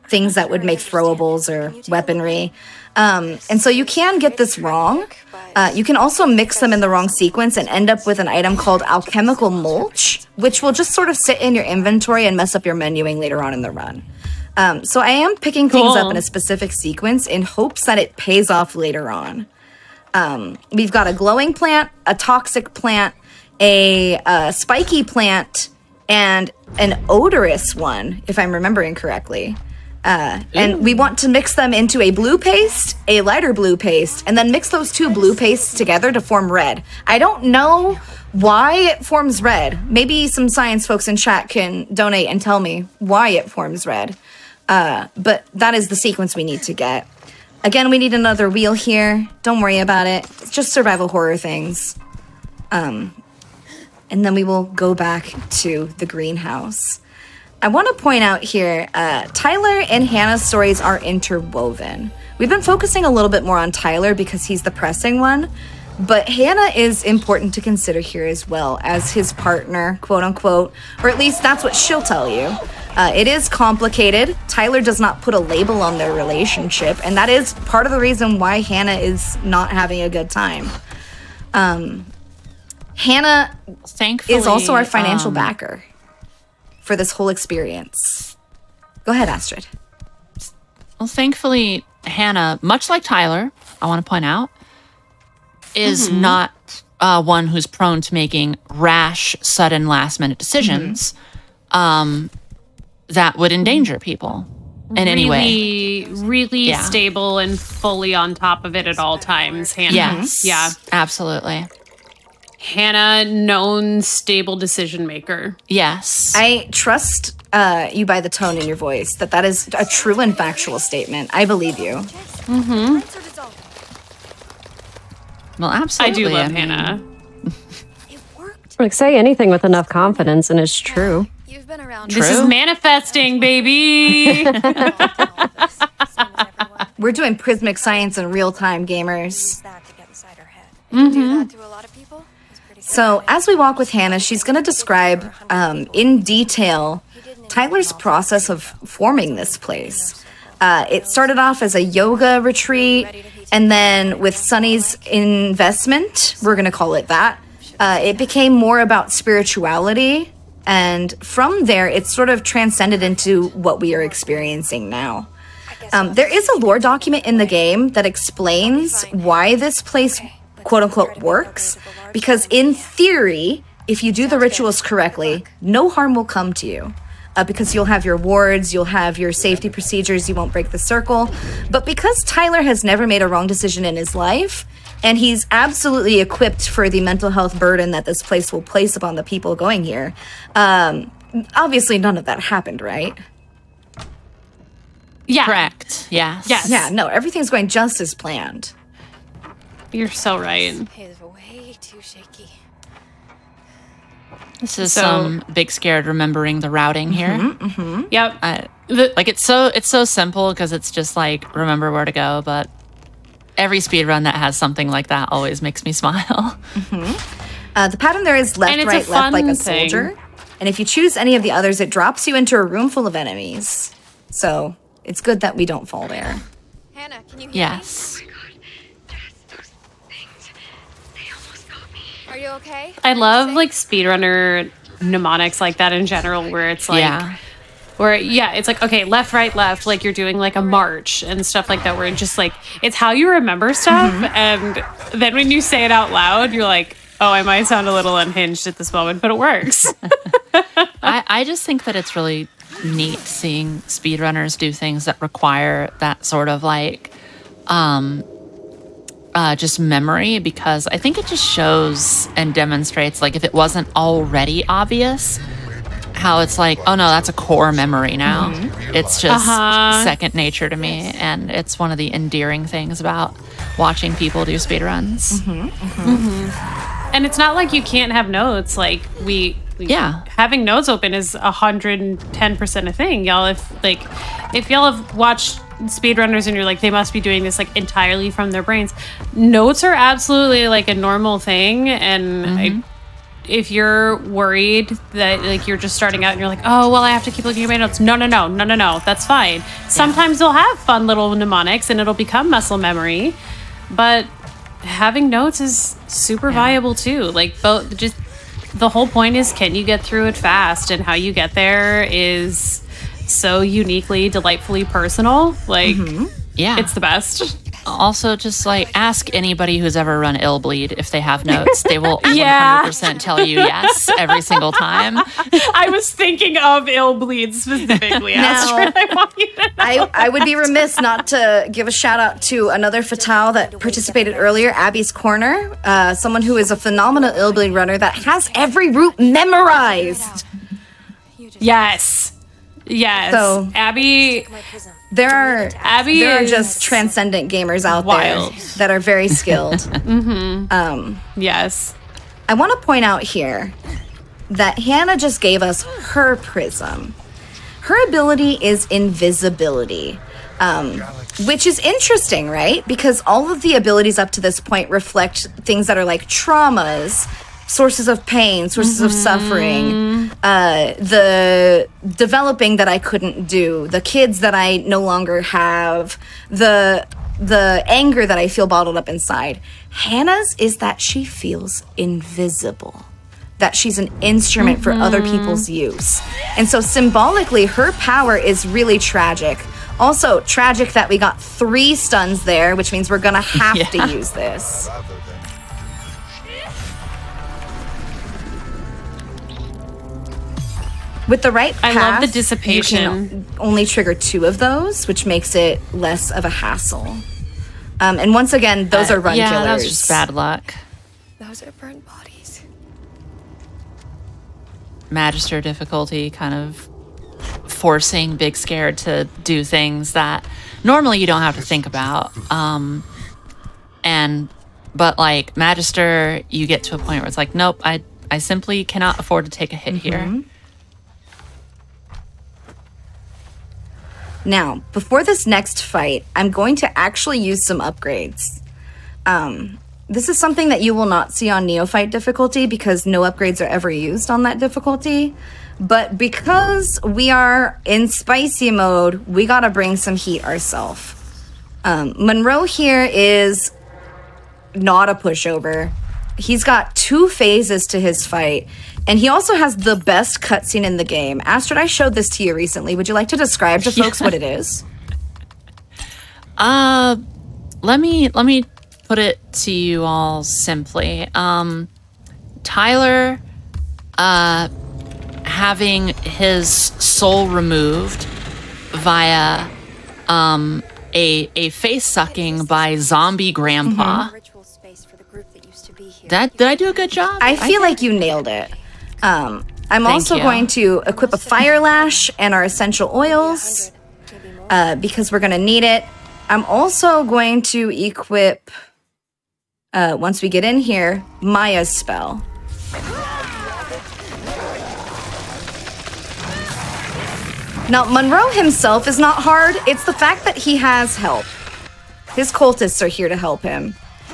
things that would make throwables or weaponry. Um, and so you can get this wrong. Uh, you can also mix them in the wrong sequence and end up with an item called alchemical mulch, which will just sort of sit in your inventory and mess up your menuing later on in the run. Um, so I am picking things up in a specific sequence in hopes that it pays off later on. Um, we've got a glowing plant, a toxic plant, a, uh spiky plant, and an odorous one, if I'm remembering correctly. Uh, and we want to mix them into a blue paste, a lighter blue paste, and then mix those two blue pastes together to form red. I don't know why it forms red. Maybe some science folks in chat can donate and tell me why it forms red. Uh, but that is the sequence we need to get. Again, we need another wheel here. Don't worry about it. It's just survival horror things. Um, and then we will go back to the greenhouse. I want to point out here uh, Tyler and Hannah's stories are interwoven. We've been focusing a little bit more on Tyler because he's the pressing one, but Hannah is important to consider here as well as his partner, quote unquote, or at least that's what she'll tell you. Uh, it is complicated. Tyler does not put a label on their relationship, and that is part of the reason why Hannah is not having a good time. Um, Hannah Thankfully, is also our financial um, backer for this whole experience. Go ahead, Astrid. Well, thankfully, Hannah, much like Tyler, I want to point out, is Mm-hmm. not uh, one who's prone to making rash, sudden, last minute decisions Mm-hmm. um, that would endanger people in any way. really, really Yeah. stable and fully on top of it at all times. Hannah. Yes. Yeah. Absolutely. Hannah, known stable decision maker. Yes. I trust uh, you by the tone in your voice that that is a true and factual statement. I believe you. Mm-hmm. dissolving. well, I do love mean, Hannah. It worked. Like say anything with enough confidence, and it's true. You've been around. This is manifesting, baby. We're doing prismic science in real time, gamers. Use that to get inside her head. You do that to a lot of people. It's pretty So, as we walk with Hannah, she's going to describe um, in detail Tyler's process of forming this place. Uh, it started off as a yoga retreat, and then with Sunny's investment, we're going to call it that, uh, it became more about spirituality. And from there, it's sort of transcended into what we are experiencing now. Um, there is a lore document in the game that explains why this place, quote unquote, works. Because in theory, if you do the rituals correctly, no harm will come to you. Uh, because you'll have your wards, you'll have your safety procedures, you won't break the circle. But because Tyler has never made a wrong decision in his life, and he's absolutely equipped for the mental health burden that this place will place upon the people going here, um, obviously none of that happened, right? yeah. Correct. Yes. Yes. Yeah, no, everything's going just as planned. You're so right. It's way too shaky. This is So- some big scared remembering the routing here. Yep. I, The- like it's so it's so simple because it's just like remember where to go, but every speed run that has something like that always makes me smile. Uh, the pattern there is left, And it's a right, left, like a fun thing. soldier. And if you choose any of the others, it drops you into a room full of enemies. So it's good that we don't fall there. Hannah, can you hear me? yes. Are you okay? I love like speedrunner mnemonics like that in general, where it's like, Yeah. Where yeah, it's like okay, left, right, left, like you're doing like a march and stuff like that. Where it just like it's how you remember stuff, and then when you say it out loud, you're like, oh, I might sound a little unhinged at this moment, but it works. I, I just think that it's really neat seeing speedrunners do things that require that sort of like um uh, just memory because I think it just shows and demonstrates like if it wasn't already obvious how it's like oh no that's a core memory now mm-hmm. it's just Uh-huh. second nature to me and it's one of the endearing things about watching people do speedruns mm-hmm. mm-hmm. and it's not like you can't have notes. Like we, we- Yeah. having notes open is hundred and ten percent a thing, y'all. If like, if y'all have watched speedrunners and you're like, they must be doing this like entirely from their brains. Notes are absolutely like a normal thing, and I. If you're worried that like you're just starting out and you're like, oh well, I have to keep looking at my notes. No, no, no, no, no, no. That's fine. Sometimes you'll have fun little mnemonics and it'll become muscle memory, but having notes is super viable too. Like both just the whole point is can you get through it fast and how you get there is so uniquely delightfully personal. Like mm-hmm. yeah it's the best. Also, just like ask anybody who's ever run Illbleed if they have notes. They will Yeah. 100% tell you yes every single time. I was thinking of Illbleed specifically, Astrid. I want you to know. I, I would be remiss not to give a shout out to another Fatale that participated earlier, Abby's Corner. Uh, someone who is a phenomenal Illbleed runner that has every route memorized. Yes. Yes. So- Abby My prism. There are Abby there are just transcendent gamers out wild. there that are very skilled. um, yes. I want to point out here that Hannah just gave us her prism. Her ability is invisibility, um, which is interesting, right? Because all of the abilities up to this point reflect things that are like traumas, sources of pain, sources of suffering, uh, the developing that I couldn't do, the kids that I no longer have, the the anger that I feel bottled up inside. Hannah's is that she feels invisible. That she's an instrument for other people's use. And so symbolically, her power is really tragic. Also, tragic that we got three stuns there, which means we're gonna have Yeah. to use this. With the right I love the dissipation. You can only trigger two of those, which makes it less of a hassle. Um, and once again, those are run yeah, killers. that was just bad luck. Those are burnt bodies. Magister difficulty kind of forcing Big Scared to do things that normally you don't have to think about. Um, and but like Magister, you get to a point where it's like, nope, I I simply cannot afford to take a hit here. Now, before this next fight, I'm going to actually use some upgrades. Um, this is something that you will not see on Neophyte difficulty because no upgrades are ever used on that difficulty. But because we are in spicy mode, we gotta bring some heat ourselves. Um, Monroe here is not a pushover. He's got two phases to his fight, and he also has the best cutscene in the game. Astrid, I showed this to you recently. Would you like to describe to folks what it is? Uh, let me let me put it to you all simply. Um, Tyler, uh, having his soul removed via um a a face sucking by zombie grandpa. Ritual space That did I do a good job? I feel like you nailed it. Um, I'm Thank also you. going to equip a fire lash and our essential oils uh, because we're going to need it. I'm also going to equip, uh, once we get in here, Maya's spell. Now, Monroe himself is not hard. It's the fact that he has help. His cultists are here to help him.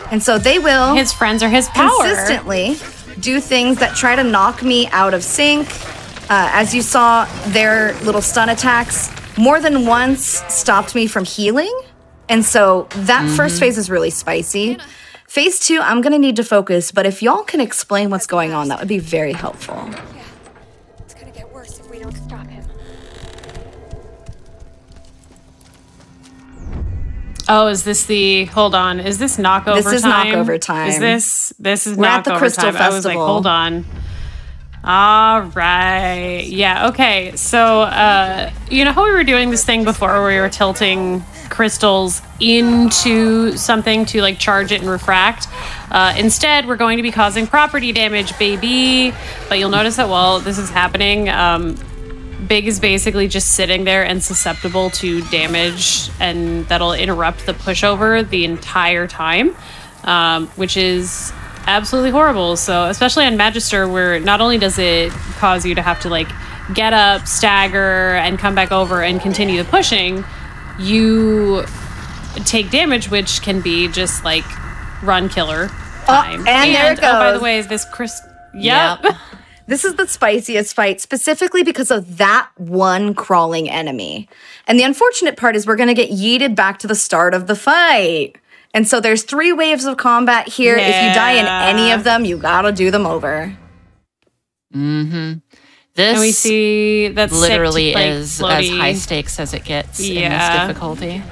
And so they will His friends are his power. consistently do things that try to knock me out of sync. Uh, as you saw, their little stun attacks more than once stopped me from healing. And so that first phase is really spicy. Phase two, I'm gonna need to focus, but if y'all can explain what's going on, that would be very helpful. Oh, is this the hold on? Is this knockover This is time? knockover time. Is this this is We're at the Crystal time? I was like, hold on. All right. Yeah, okay. So uh you know how we were doing this thing before where we were tilting crystals into something to like charge it and refract. Uh, instead, we're going to be causing property damage, baby. But you'll notice that while this is happening, um, Big is basically just sitting there and susceptible to damage, and that'll interrupt the pushover the entire time, um, which is absolutely horrible. So, especially on Magister, where not only does it cause you to have to like get up, stagger, and come back over and continue the pushing, you take damage, which can be just like run killer time. Oh, and there it goes. oh, by the way, this Chris. Yep. Yep. This is the spiciest fight, specifically because of that one crawling enemy. And the unfortunate part is we're going to get yeeted back to the start of the fight. And so there's three waves of combat here. If you die in any of them, you gotta do them over. Mm-hmm. This And we see that literally like, is as high stakes as it gets in this difficulty.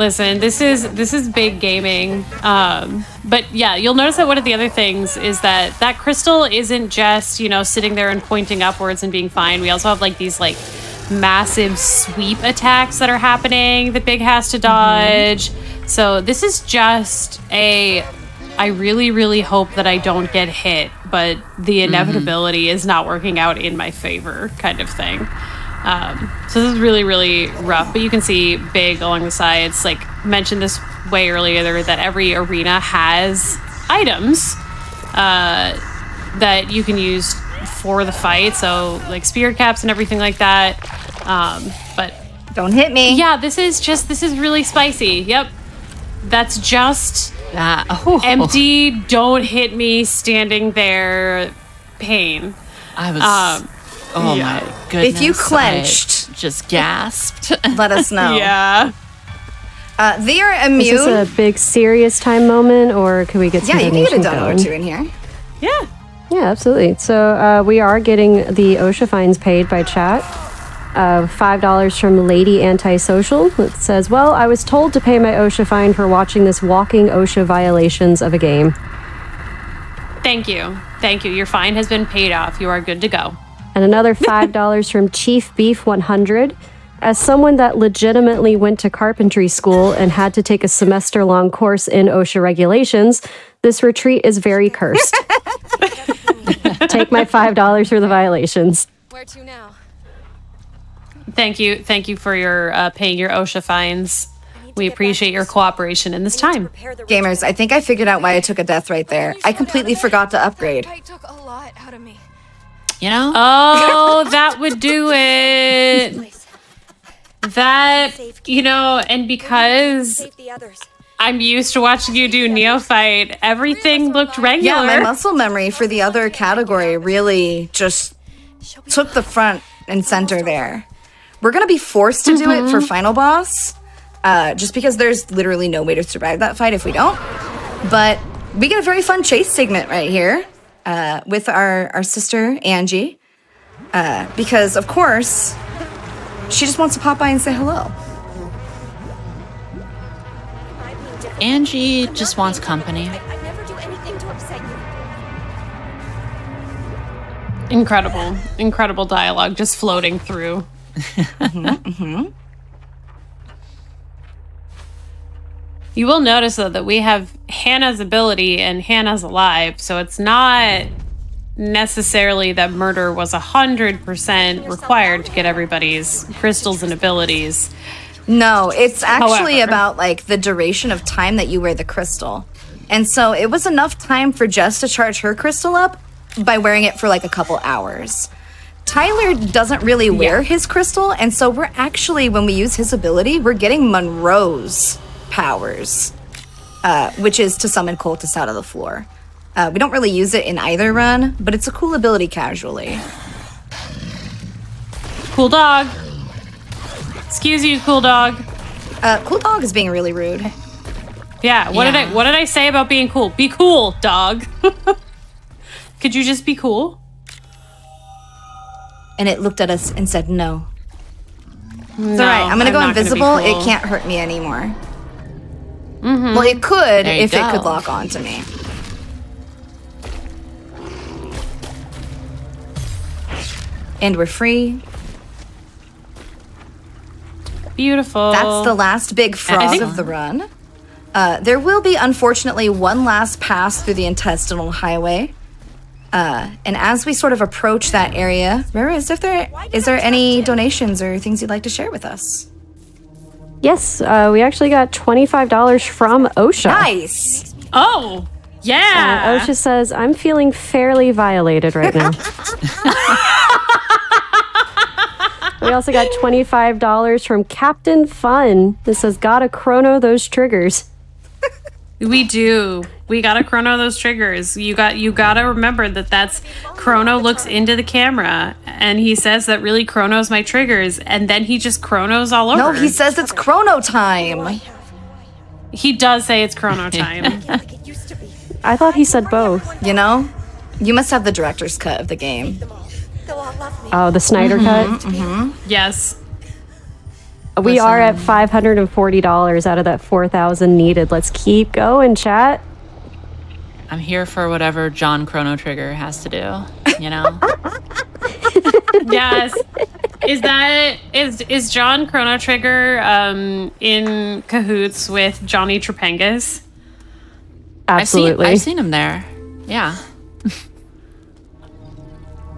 Listen, this is this is big gaming. Um, but yeah, you'll notice that one of the other things is that that crystal isn't just you know sitting there and pointing upwards and being fine. We also have like these like massive sweep attacks that are happening that Big has to dodge. So this is just a. I really, really hope that I don't get hit, but the inevitability is not working out in my favor, kind of thing. Um, so this is really, really rough. But you can see big along the sides. Like mentioned this way earlier, that every arena has items uh, that you can use for the fight. So like spear caps and everything like that. Um, but Don't hit me. yeah, this is just this is really spicy. Yep, that's just That oh, empty. Don't hit me. Standing there, pain. I was. Um, oh yeah. my goodness! If you I clenched- just gasped. Let us know. Yeah. Uh, they are Is immune. this a big serious time moment, or can we get some yeah, you can get a donation dono or going? two in here. Yeah. Yeah, absolutely. So uh, we are getting the OSHA fines paid by chat. Uh, $5 from Lady Antisocial. It says, Well, I was told to pay my OSHA fine for watching this walking OSHA violations of a game. Thank you. Thank you. Your fine has been paid off. You are good to go. And another $5 from Chief Beef 100. As someone that legitimately went to carpentry school and had to take a semester long course in OSHA regulations, this retreat is very cursed. take my $5 for the violations. Where to now? Thank you. Thank you for your uh, paying your OSHA fines. We appreciate your cooperation in this time. Gamers, I think I figured out why I took a death right there. I completely forgot to upgrade. Fight took a lot out of me. You know. Oh, that would do it. That, you know, and because Save the others. I'm used to watching you do neophyte, everything looked regular. Yeah, my muscle memory for the other category really just took the front and center there. We're gonna be forced to do it for final boss, uh, just because there's literally no way to survive that fight if we don't. But we get a very fun chase segment right here uh, with our our sister Angie, uh, because of course she just wants to pop by and say hello. I'm being difficult. Angie just wants company. I, I never do anything to upset you. Incredible, incredible dialogue just floating through. You will notice though that we have Hannah's ability and Hannah's alive, so it's not necessarily that murder was a hundred percent required to get everybody's crystals and abilities. No, it's actually However- about like the duration of time that you wear the crystal. And so it was enough time for Jess to charge her crystal up by wearing it for like a couple hours. Tyler doesn't really wear his crystal, and so we're actually, when we use his ability, we're getting Monroe's powers, uh, which is to summon cultists out of the floor. Uh, we don't really use it in either run, but it's a cool ability casually. Cool dog. Excuse you, cool dog. Uh, cool Dog is being really rude. Yeah. What did I What did I say about being cool? Be cool, dog. Could you just be cool? And it looked at us and said no. No, It's all right. I'm gonna go not be invisible. cool. It can't hurt me anymore. Well, it could There if it could lock onto me. And we're free. Beautiful. That's the last big frog of the run. Uh, there will be, unfortunately, one last pass through the intestinal highway. Uh, and as we sort of approach that area, Rara, is there is there any donations or things you'd like to share with us? Yes, uh, we actually got $25 from OSHA. Nice. Oh, Uh, yeah. OSHA says, I'm feeling fairly violated right now. we also got $25 from Captain Fun. This says, Gotta chrono those triggers. We do. We gotta chrono those triggers. You got. You gotta remember that that's Chrono looks into the camera and he says that really chronos my triggers, and then he just chronos all over. No, he says it's chrono time. he does say it's chrono time. Like it used to be. I thought he said both. You know, you must have the director's cut of the game. Them all. They'll all love me. Oh, the Snyder mm-hmm, cut. Mm-hmm. yes. We are at $540 out of that 4000 needed. Let's keep going, chat. I'm here for whatever John Chrono Trigger has to do. You know, Yes. Is that is is John Chrono Trigger um, in cahoots with Johnny Trepengus? I've seen Absolutely. I've seen him there. Yeah,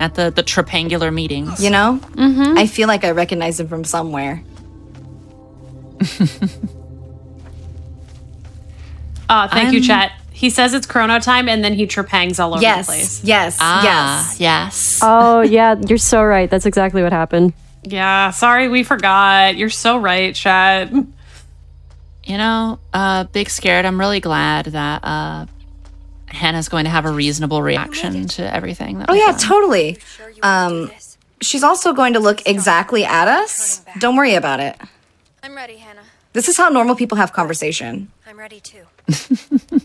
at the the tripangular meetings. You know, mm-hmm. I feel like I recognize him from somewhere. Ah, thank you, I'm- chat. He says it's chrono time and then he trepangs all over the place. yes, Ah, yes. yes. oh, yeah, you're so right. That's exactly what happened. Yeah, sorry, we forgot. You're so right, chat. You know, uh, big scared. I'm really glad that uh, Hannah's going to have a reasonable reaction to everything. That Oh yeah, done. totally. Um, do this. She's also going to look exactly at us. Don't worry about it. I'm ready, Hannah. This is how normal people have conversation. I'm ready too.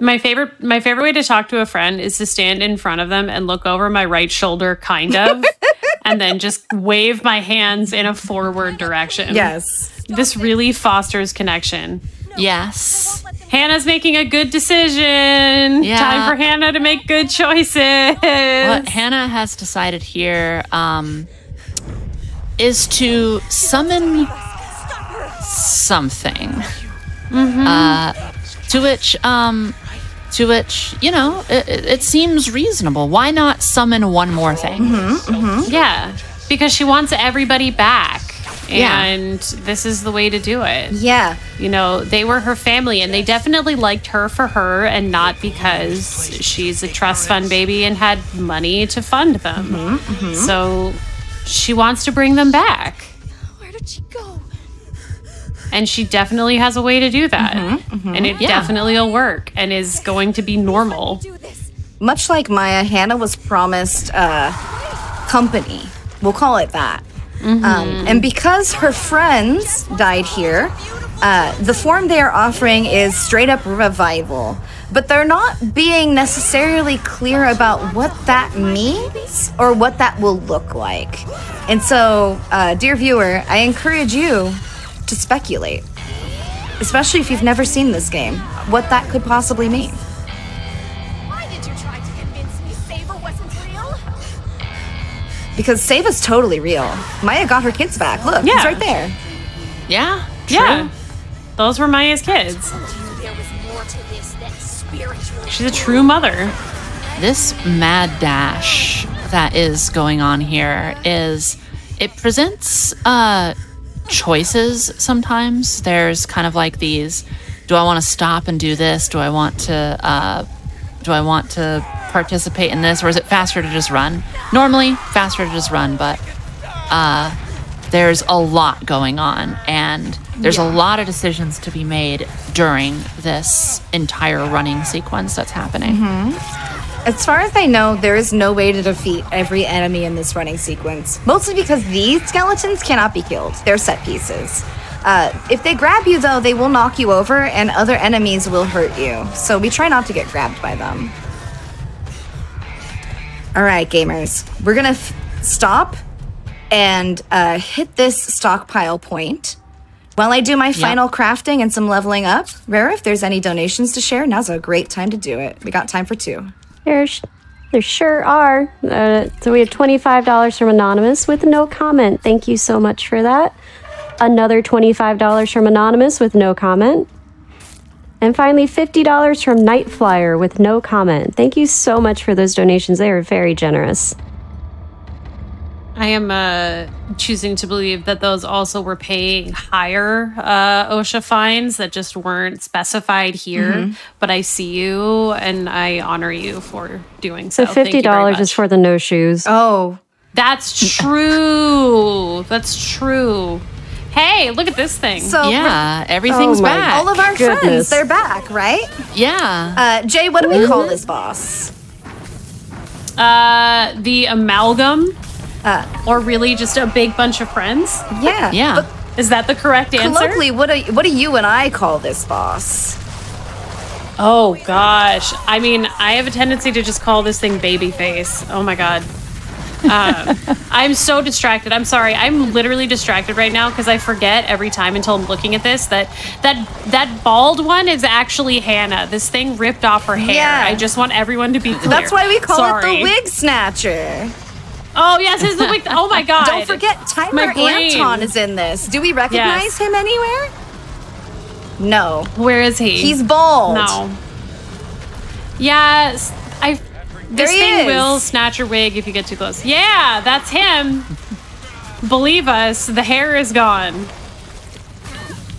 My favorite my favorite way to talk to a friend is to stand in front of them and look over my right shoulder kind of and then just wave my hands in a forward direction. Yes. This really fosters connection. Yes. Hannah's making a good decision. Yeah. Time for Hannah to make good choices. What Hannah has decided here um, is to summon something. Mm-hmm. Uh, to which, um, to which, you know, it, it seems reasonable. Why not summon one more thing? Mm-hmm, mm-hmm. Yeah, because she wants everybody back. Yeah. And this is the way to do it. Yeah. You know, they were her family and they definitely liked her for her and not because she's a trust fund baby and had money to fund them. So she wants to bring them back. Where did she go? And she definitely has a way to do that. And it Yeah. definitely will work and is going to be normal. Much like Maya, Hannah was promised uh, company. We'll call it that. Um, and because her friends died here, uh, the form they are offering is straight up revival. But they're not being necessarily clear about what that means or what that will look like. And so, uh, dear viewer, I encourage you to speculate, especially if you've never seen this game, what that could possibly mean. Why did you try to convince me Saber wasn't real? Because Save is totally real. Maya got her kids back. Look, he's right there. Yeah. Yeah. Those were Maya's kids. There was more to this than spiritual. She's a true mother. this mad dash that is going on here is it presents uh choices sometimes. There's kind of like these do i want to stop and do this? Do i want to uh do i want to participate in this? Or is it faster to just run? Normally faster to just run but uh there's a lot going on. And there's a lot of decisions to be made during this entire running sequence that's happening As far as I know, there is no way to defeat every enemy in this running sequence. Mostly because these skeletons cannot be killed. They're set pieces. Uh, if they grab you, though, they will knock you over and other enemies will hurt you. So we try not to get grabbed by them. All right, gamers. We're going to f- stop and uh, hit this stockpile point. While I do my final crafting and some leveling up, Rara, if there's any donations to share, now's a great time to do it. We got time for two. There, there sure are. Uh, so we have $25 from Anonymous with no comment. Thank you so much for that. Another $25 from Anonymous with no comment. And finally, $50 from Night Flyer with no comment. Thank you so much for those donations. They are very generous. I am uh, choosing to believe that those also were paying higher uh, OSHA fines that just weren't specified here. Mm-hmm. But I see you and I honor you for doing so. So Thank you very $50 is for the no shoes. Oh, That's true. That's true. Hey, look at this thing. so Yeah, everything's Oh back. all of our friends, they're back, right? yeah. Uh, Jay, what do we call this boss? uh, the amalgam, Uh, or really just a big bunch of friends? yeah. yeah. But Is that the correct answer? colloquially, what do, what do you and I call this boss? Oh gosh. I mean, I have a tendency to just call this thing babyface. Oh my god. Um, I'm so distracted. I'm sorry. I'm literally distracted right now because I forget every time until I'm looking at this that that that bald one is actually Hannah. This thing ripped off her hair. Yeah. I just want everyone to be clear. That's why we call it the wig snatcher. Oh yes, it's the wig. Oh my god. Don't forget, Tyler My. Anton is in this. Do we recognize Yes. him anywhere? No. Where is he? He's bald. No. Yes, I. This he thing is. will snatch your wig if you get too close. Yeah, that's him. Believe us, the hair is gone.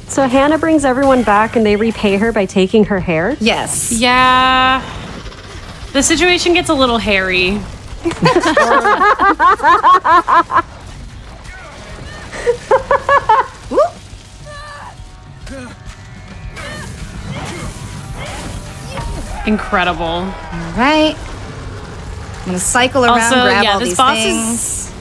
So Hannah brings everyone back and they repay her by taking her hair. Yes. Yeah. The situation gets a little hairy. Incredible. All right. I'm gonna cycle around, Also, grab yeah, all this these boss things. is-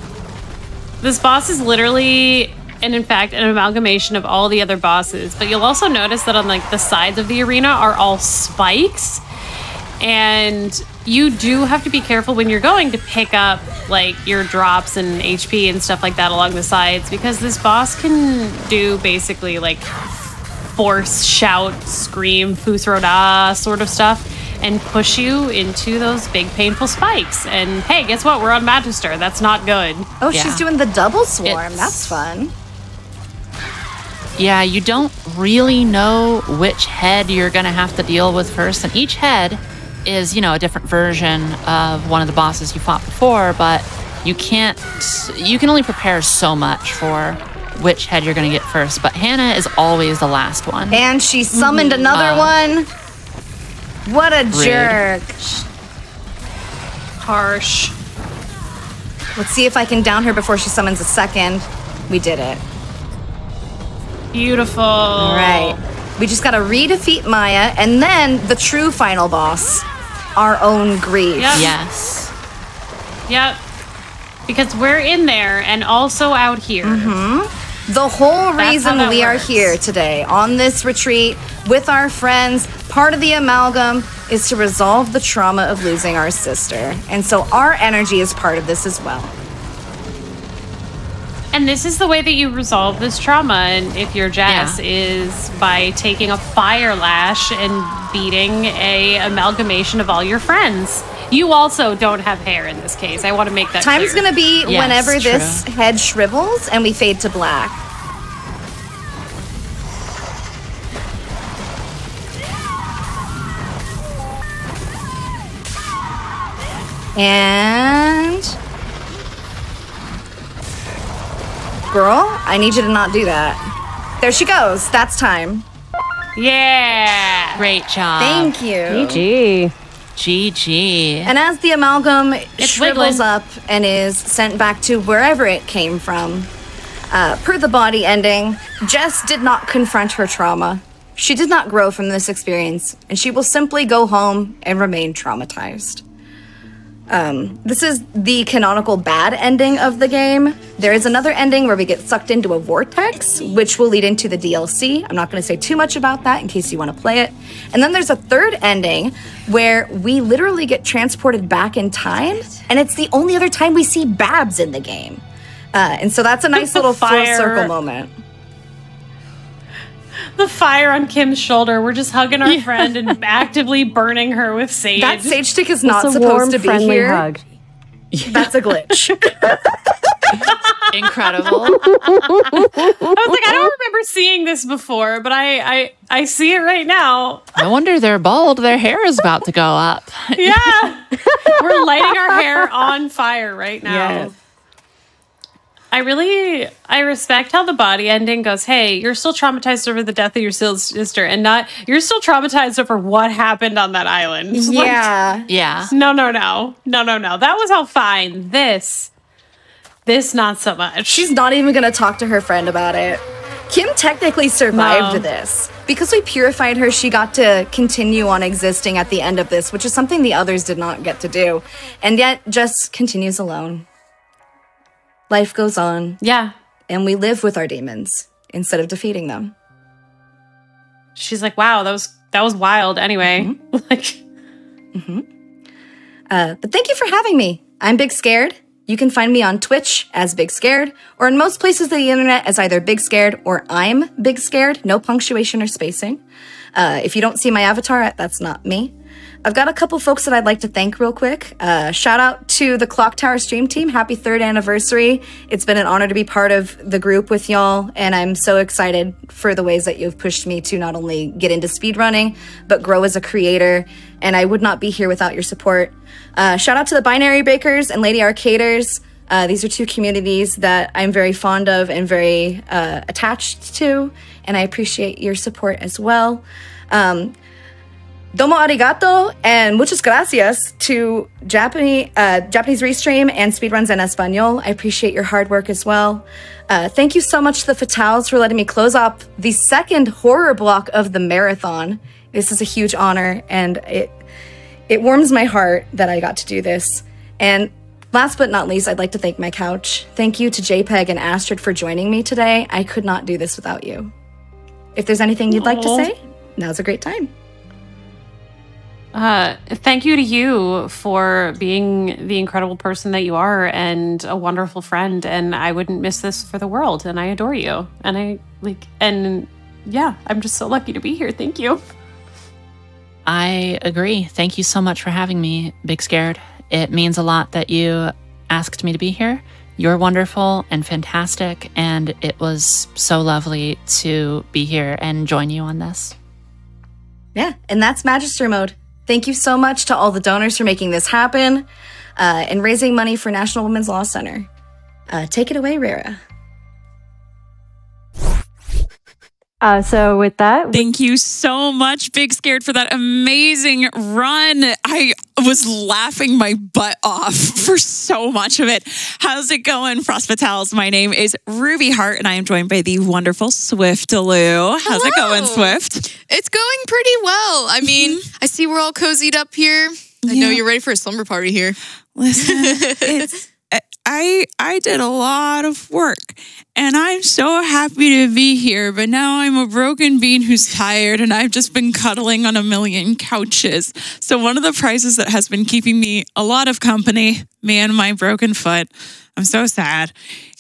This boss is literally, and in fact, an amalgamation of all the other bosses. But you'll also notice that on like the sides of the arena are all spikes, and you do have to be careful when you're going to pick up like your drops and HP and stuff like that along the sides because this boss can do basically like force, shout, scream, Fus Ro Dah sort of stuff, and push you into those big painful spikes. And hey, guess what? We're on Magister. That's not good. Oh, Yeah. she's doing the double swarm. It's- That's fun. Yeah, you don't really know which head you're going to have to deal with first. And each head is, you know, a different version of one of the bosses you fought before, but you can't, you can only prepare so much for which head you're going to get first. But Hannah is always the last one. And she summoned Mm-hmm. another Uh, one. What a jerk. Harsh. Let's see if I can down her before she summons a second. We did it. Beautiful. All right. We just gotta re-defeat Maya, and then the true final boss, our own Grief. Yep. Yes. Yep. Because we're in there and also out here. Mm-hmm. The whole That's reason how that we are here today on this retreat with our friends, part of the amalgam, is to resolve the trauma of losing our sister. And so our energy is part of this as well. And this is the way that you resolve this trauma. And if you're Jess, Yeah. is by taking a fire lash and beating a amalgamation of all your friends. You also don't have hair in this case. I want to make that Time's clear. gonna be Yes, whenever true. this head shrivels and we fade to black. And girl, I need you to not do that. There she goes. That's time. Yeah. Great job. Thank you. GG. GG. And as the amalgam It's shrivels wiggling. up and is sent back to wherever it came from, uh, per the body ending, Jess did not confront her trauma. She did not grow from this experience, and she will simply go home and remain traumatized. Um, this is the canonical bad ending of the game. There is another ending where we get sucked into a vortex, which will lead into the DLC. I'm not going to say too much about that in case you want to play it. And then there's a third ending where we literally get transported back in time, and it's the only other time we see Babs in the game. Uh, and so that's a nice little full circle moment. The fire on Kim's shoulder. We're just hugging our friend and actively burning her with sage. That sage stick is not supposed warm, to be friendly here. hug. That's a glitch. Incredible. I was like, I don't remember seeing this before, but I, I, I see it right now. no wonder they're bald. Their hair is about to go up. Yeah, we're lighting our hair on fire right now. Yes. I really, I respect how the body ending goes. Hey, you're still traumatized over the death of your sister, and not you're still traumatized over what happened on that island. Like, yeah. Yeah. no, no, no, no, no, no. That was all fine. This, this, not so much. She's not even gonna talk to her friend about it. Kim technically survived No. this. Because we purified her, she got to continue on existing at the end of this, which is something the others did not get to do. And yet, just continues alone. Life goes on, yeah. and we live with our demons instead of defeating them. She's like, wow, that was that was wild. Anyway, like, Uh, but thank you for having me. I'm Big Scared. You can find me on Twitch as Big Scared, or in most places of the internet as either Big Scared or I'm Big Scared, no punctuation or spacing. Uh, if you don't see my avatar, that's not me. I've got a couple folks that I'd like to thank real quick. Uh, shout out to the Clock Tower stream team. Happy third anniversary. It's been an honor to be part of the group with y'all, and I'm so excited for the ways that you've pushed me to not only get into speedrunning, but grow as a creator. And I would not be here without your support. Uh, shout out to the Binary Breakers and Lady Arcaders. Uh, these are two communities that I'm very fond of and very uh, attached to, and I appreciate your support as well. Um, Domo arigato and muchas gracias to Japanese uh, Japanese Restream and Speedruns en Español. I appreciate your hard work as well. Uh, thank you so much to the Fatales for letting me close up the second horror block of the marathon. This is a huge honor, and it it warms my heart that I got to do this. And last but not least, I'd like to thank my couch. Thank you to Jaypeg and Astrid for joining me today. I could not do this without you. If there's anything you'd like to say, now's a great time. Uh, thank you to you for being the incredible person that you are and a wonderful friend. And I wouldn't miss this for the world. And I adore you. And I like, and yeah, I'm just so lucky to be here. Thank you. I agree. Thank you so much for having me, Big Scared. It means a lot that you asked me to be here. You're wonderful and fantastic, and it was so lovely to be here and join you on this. Yeah, and that's Magister Mode. Thank you so much to all the donors for making this happen uh, and raising money for National Women's Law Center. Uh, take it away, Rara. Uh, so with that, Thank you so much, Big Scared, for that amazing run. I was laughing my butt off for so much of it. How's it going, Frost Fatales? My name is Ruby Hart, and I am joined by the wonderful Swift Lou. How's it going, Swift? It's going pretty well. I mean, I see we're all cozied up here. I know you're ready for a slumber party here. Listen, it's I I did a lot of work and I'm so happy to be here, but now I'm a broken bean who's tired and I've just been cuddling on a million couches. So one of the prizes that has been keeping me a lot of company, me and my broken foot, I'm so sad,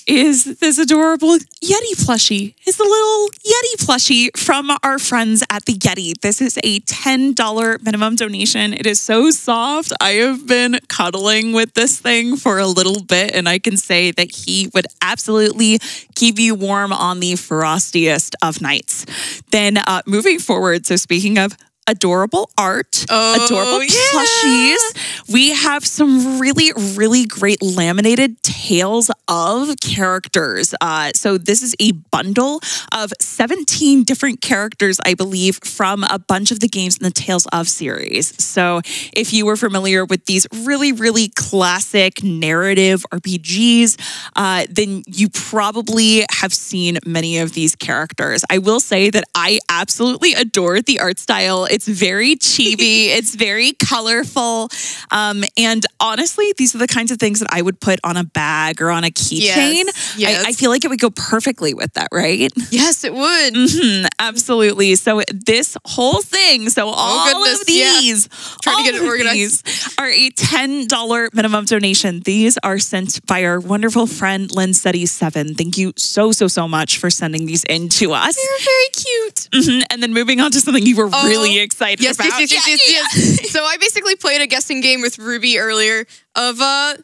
is this adorable Yeti plushie. It's a little Yeti plushie from our friends at the Yeti. This is a $10 minimum donation. It is so soft. I have been cuddling with this thing for a little bit, and I can say that he would absolutely keep you warm on the frostiest of nights. Then uh, moving forward, so speaking of adorable art, Oh, adorable yeah. plushies. We have some really, really great laminated tales of characters. Uh, so this is a bundle of 17 different characters, I believe, from a bunch of the games in the Tales of series. So if you were familiar with these really, really classic narrative RPGs, uh, then you probably have seen many of these characters. I will say that I absolutely adore the art style It's very chibi. it's very colorful. Um, and honestly, these are the kinds of things that I would put on a bag or on a keychain. Yes, yes. I, I feel like it would go perfectly with that, right? Yes, it would. Mhm, absolutely. So this whole thing, so all goodness, of yeah. these, Trying to get it organized. these are a ten dollar minimum donation. These are sent by our wonderful friend Lynn Linsetti Seven. Thank you so so so much for sending these in to us. They're very cute. Mhm, And then moving on to something you were Oh, really excited Yes, about. yes, yes, yes, yes, yes. so I basically played a guessing game with Ruby earlier of uh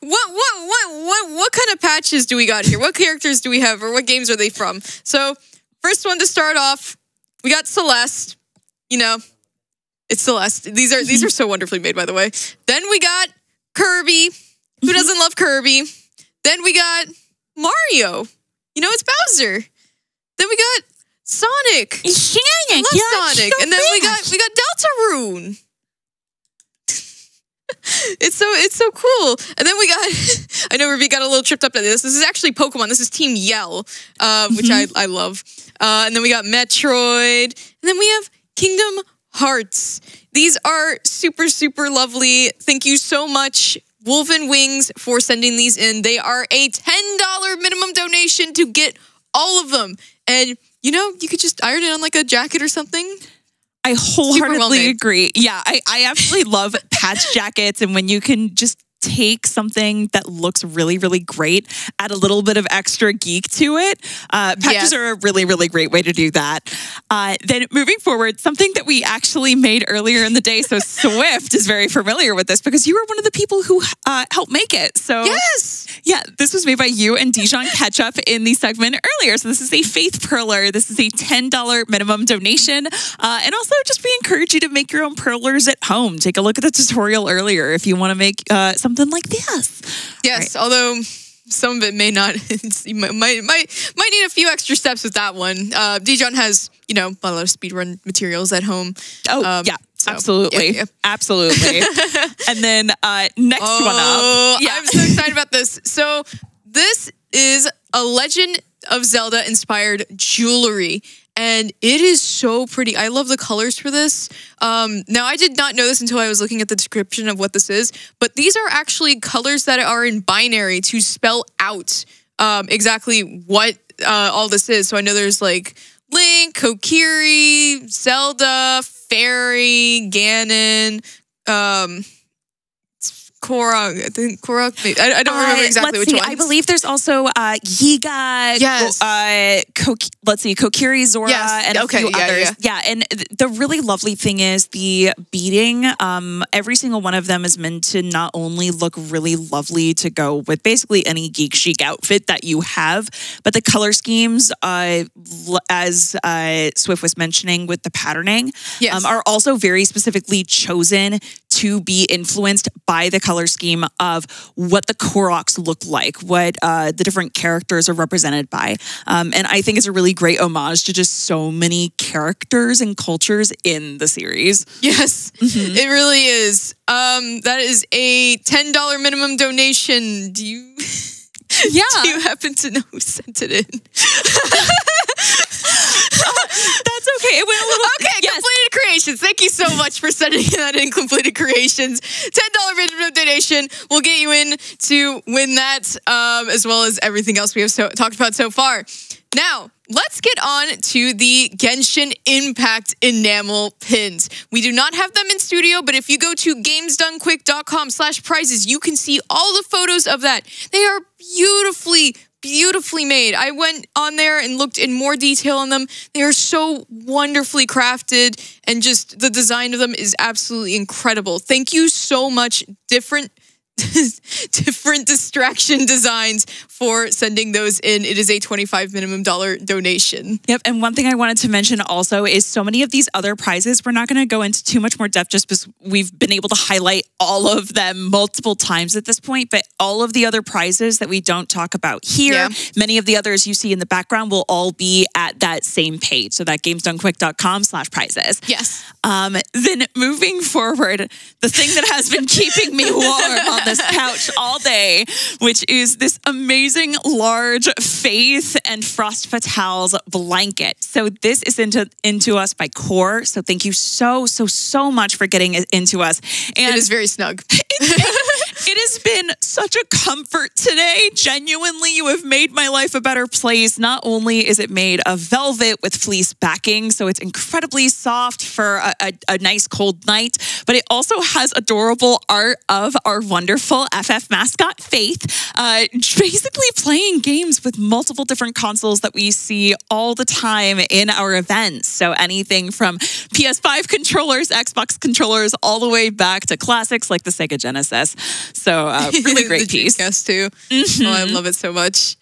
what what what what what kind of patches do we got here? What characters do we have or what games are they from? So first one to start off, we got Celeste. You know, it's Celeste. These are these are so wonderfully made, by the way. Then we got Kirby. Who doesn't love Kirby? Then we got Mario. You know, it's Bowser. Then we got Sonic. I Sonic, love yeah, Sonic. so and then we got we got Deltarune. it's so it's so cool. And then we got I know Ruby got a little tripped up at this. This is actually Pokemon. This is Team Yell, uh, which I, I love. Uh, and then we got Metroid. And then we have Kingdom Hearts. These are super, super lovely. Thank you so much, Wolven Wings, for sending these in. They are a $10 minimum donation to get all of them. And you know, you could just iron it on like a jacket or something. I wholeheartedly agree. Yeah, I, I absolutely love patch jackets and when you can just take something that looks really, really great, add a little bit of extra geek to it. Uh, patches Yes. are a really, really great way to do that. Uh, then moving forward, something that we actually made earlier in the day. So Swift is very familiar with this because you were one of the people who uh, helped make it. So Yes. Yeah, this was made by you and Dijon Ketchup in the segment earlier. So this is a Faith Perler. This is a $10 minimum donation. Uh, and also just we encourage you to make your own perlers at home. Take a look at the tutorial earlier if you want to make uh, something like this. Yes, although some of it may not. you might, might might might need a few extra steps with that one. Uh, Dijon has you know a lot of speedrun materials at home. Oh, Um, yeah. So, absolutely. Absolutely. and then uh, next one Oh, up. Yeah. I'm so excited about this. So this is a Legend of Zelda inspired jewelry. And it is so pretty. I love the colors for this. Um, now, I did not know this until I was looking at the description of what this is, but these are actually colors that are in binary to spell out um, exactly what uh, all this is. So I know there's like Link, Kokiri, Zelda, Fairy, Ganon, um, Korok. I think Korok. I, I don't remember Uh, exactly which see, one. I believe there's also uh, Yiga, Yes. uh, let's see, Kokiri, Zora, Yes. and a few yeah, others. yeah. and th- the really lovely thing is the beading. Um, every single one of them is meant to not only look really lovely to go with basically any geek chic outfit that you have, but the color schemes, uh, as uh, Swift was mentioning with the patterning, Yes. um, are also very specifically chosen to be influenced by the color scheme of what the Koroks look like, what uh, the different characters are represented by. Um, and I think it's a really great homage to just so many characters and cultures in the series. Yes, it really is. Um, that is a ten dollar minimum donation. Do you? Yeah. Do you happen to know who sent it in? That's okay. It went a little. Okay, yes. completed creations. Thank you so much for sending that in. Completed creations. Ten dollar minimum donation will get you in to win that, um, as well as everything else we have so, talked about so far. Now, let's get on to the Genshin Impact enamel pins. We do not have them in studio, but if you go to gamesdonequick.com slash prizes, you can see all the photos of that. They are beautifully, beautifully made. I went on there and looked in more detail on them. They are so wonderfully crafted, and just the design of them is absolutely incredible. Thank you so much, different different distraction designs for sending those in. It is a 25 minimum dollar donation. Yep. And one thing I wanted to mention also is so many of these other prizes, we're not going to go into too much more depth just because we've been able to highlight all of them multiple times at this point. But all of the other prizes that we don't talk about here, Yeah. many of the others you see in the background will all be at that same page. So that gamesdonequick.com slash prizes. Yes. Um, then moving forward, the thing that has been keeping me warm this couch all day, which is this amazing large Faith and Frost Fatales blanket. So this is into into us by Core. So thank you so so so much for getting it into us. And It is very snug. it has been such a comfort today. Genuinely, you have made my life a better place. Not only is it made of velvet with fleece backing, so it's incredibly soft for a, a, a nice cold night, but it also has adorable art of our wonderful FF mascot, Faith, uh, basically playing games with multiple different consoles that we see all the time in our events. So anything from PS5 controllers, Xbox controllers, all the way back to classics like the Sega Genesis. So uh, really great piece. Dreamcast too. Oh, I love it so much.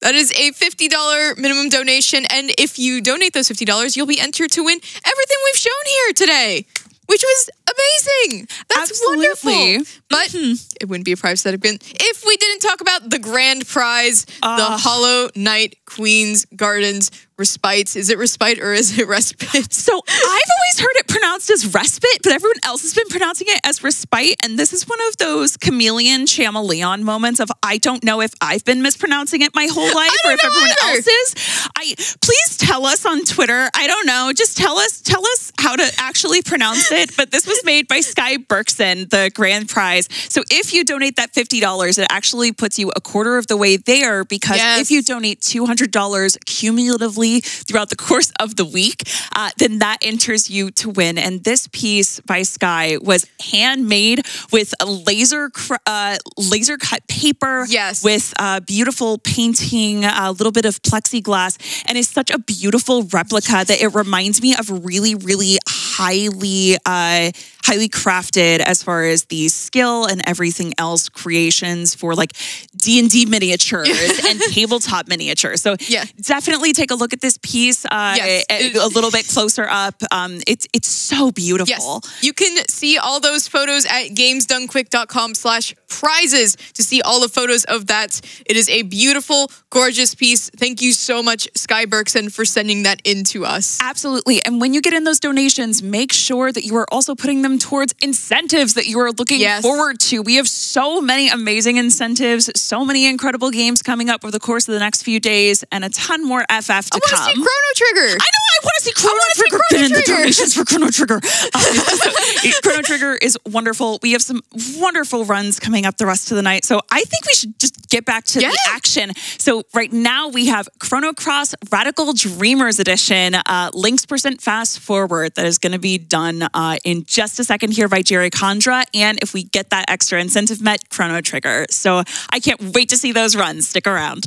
That is a $50 minimum donation. And if you donate those $50, you'll be entered to win everything we've shown here today, which was amazing. That's Absolutely. wonderful. But hmm. it wouldn't be a prize that been if we didn't talk about the grand prize, the ah. Hollow Knight Queen's Gardens Respite. Is it respite or is it respite? So I've always heard it pronounced as respite, but everyone else has been pronouncing it as respite. And this is one of those chameleon chameleon moments of I don't know if I've been mispronouncing it my whole life or if everyone either. else is. I please tell us on Twitter. I don't know. Just tell us tell us how to actually pronounce it. But this was made by Sky Berkson, the grand prize. So if you donate that fifty dollars, it actually puts you a quarter of the way there because Yes. if you donate two hundred dollars cumulatively throughout the course of the week, uh, then that enters you to win. And this piece by Sky was handmade with a laser cr- uh, laser cut paper. Yes. with uh, beautiful painting, a little bit of plexiglass, and it's such a beautiful replica that it reminds me of really, really highly. Uh, highly crafted as far as the skill and everything else creations for like d&d miniatures and tabletop miniatures so Yeah. definitely take a look at this piece uh, Yes. a, a little bit closer up um, it's it's so beautiful Yes. You can see all those photos at gamesdonequick.com slash prizes to see all the photos of that. It is a beautiful, gorgeous piece. Thank you so much, Sky Berkson, for sending that in to us. Absolutely. And when you get in those donations, make sure that you are also putting them towards incentives that you are looking Yes. forward to. We have so many amazing incentives, so many incredible games coming up over the course of the next few days, and a ton more FF to I want to come. see Chrono Trigger. I know. I want to see Chrono Trigger. Chrono Get in the Trigger. donations for Chrono Trigger. Uh, Chrono Trigger is wonderful. We have some wonderful runs coming up the rest of the night. So I think we should just get back to Yeah. the action. So right now we have Chrono Cross Radical Dreamers Edition, uh, links percent fast forward that is going to be done uh, in just a second here by Jerry Condra. And if we get that extra incentive met, Chrono Trigger. So I can't wait to see those runs. Stick around.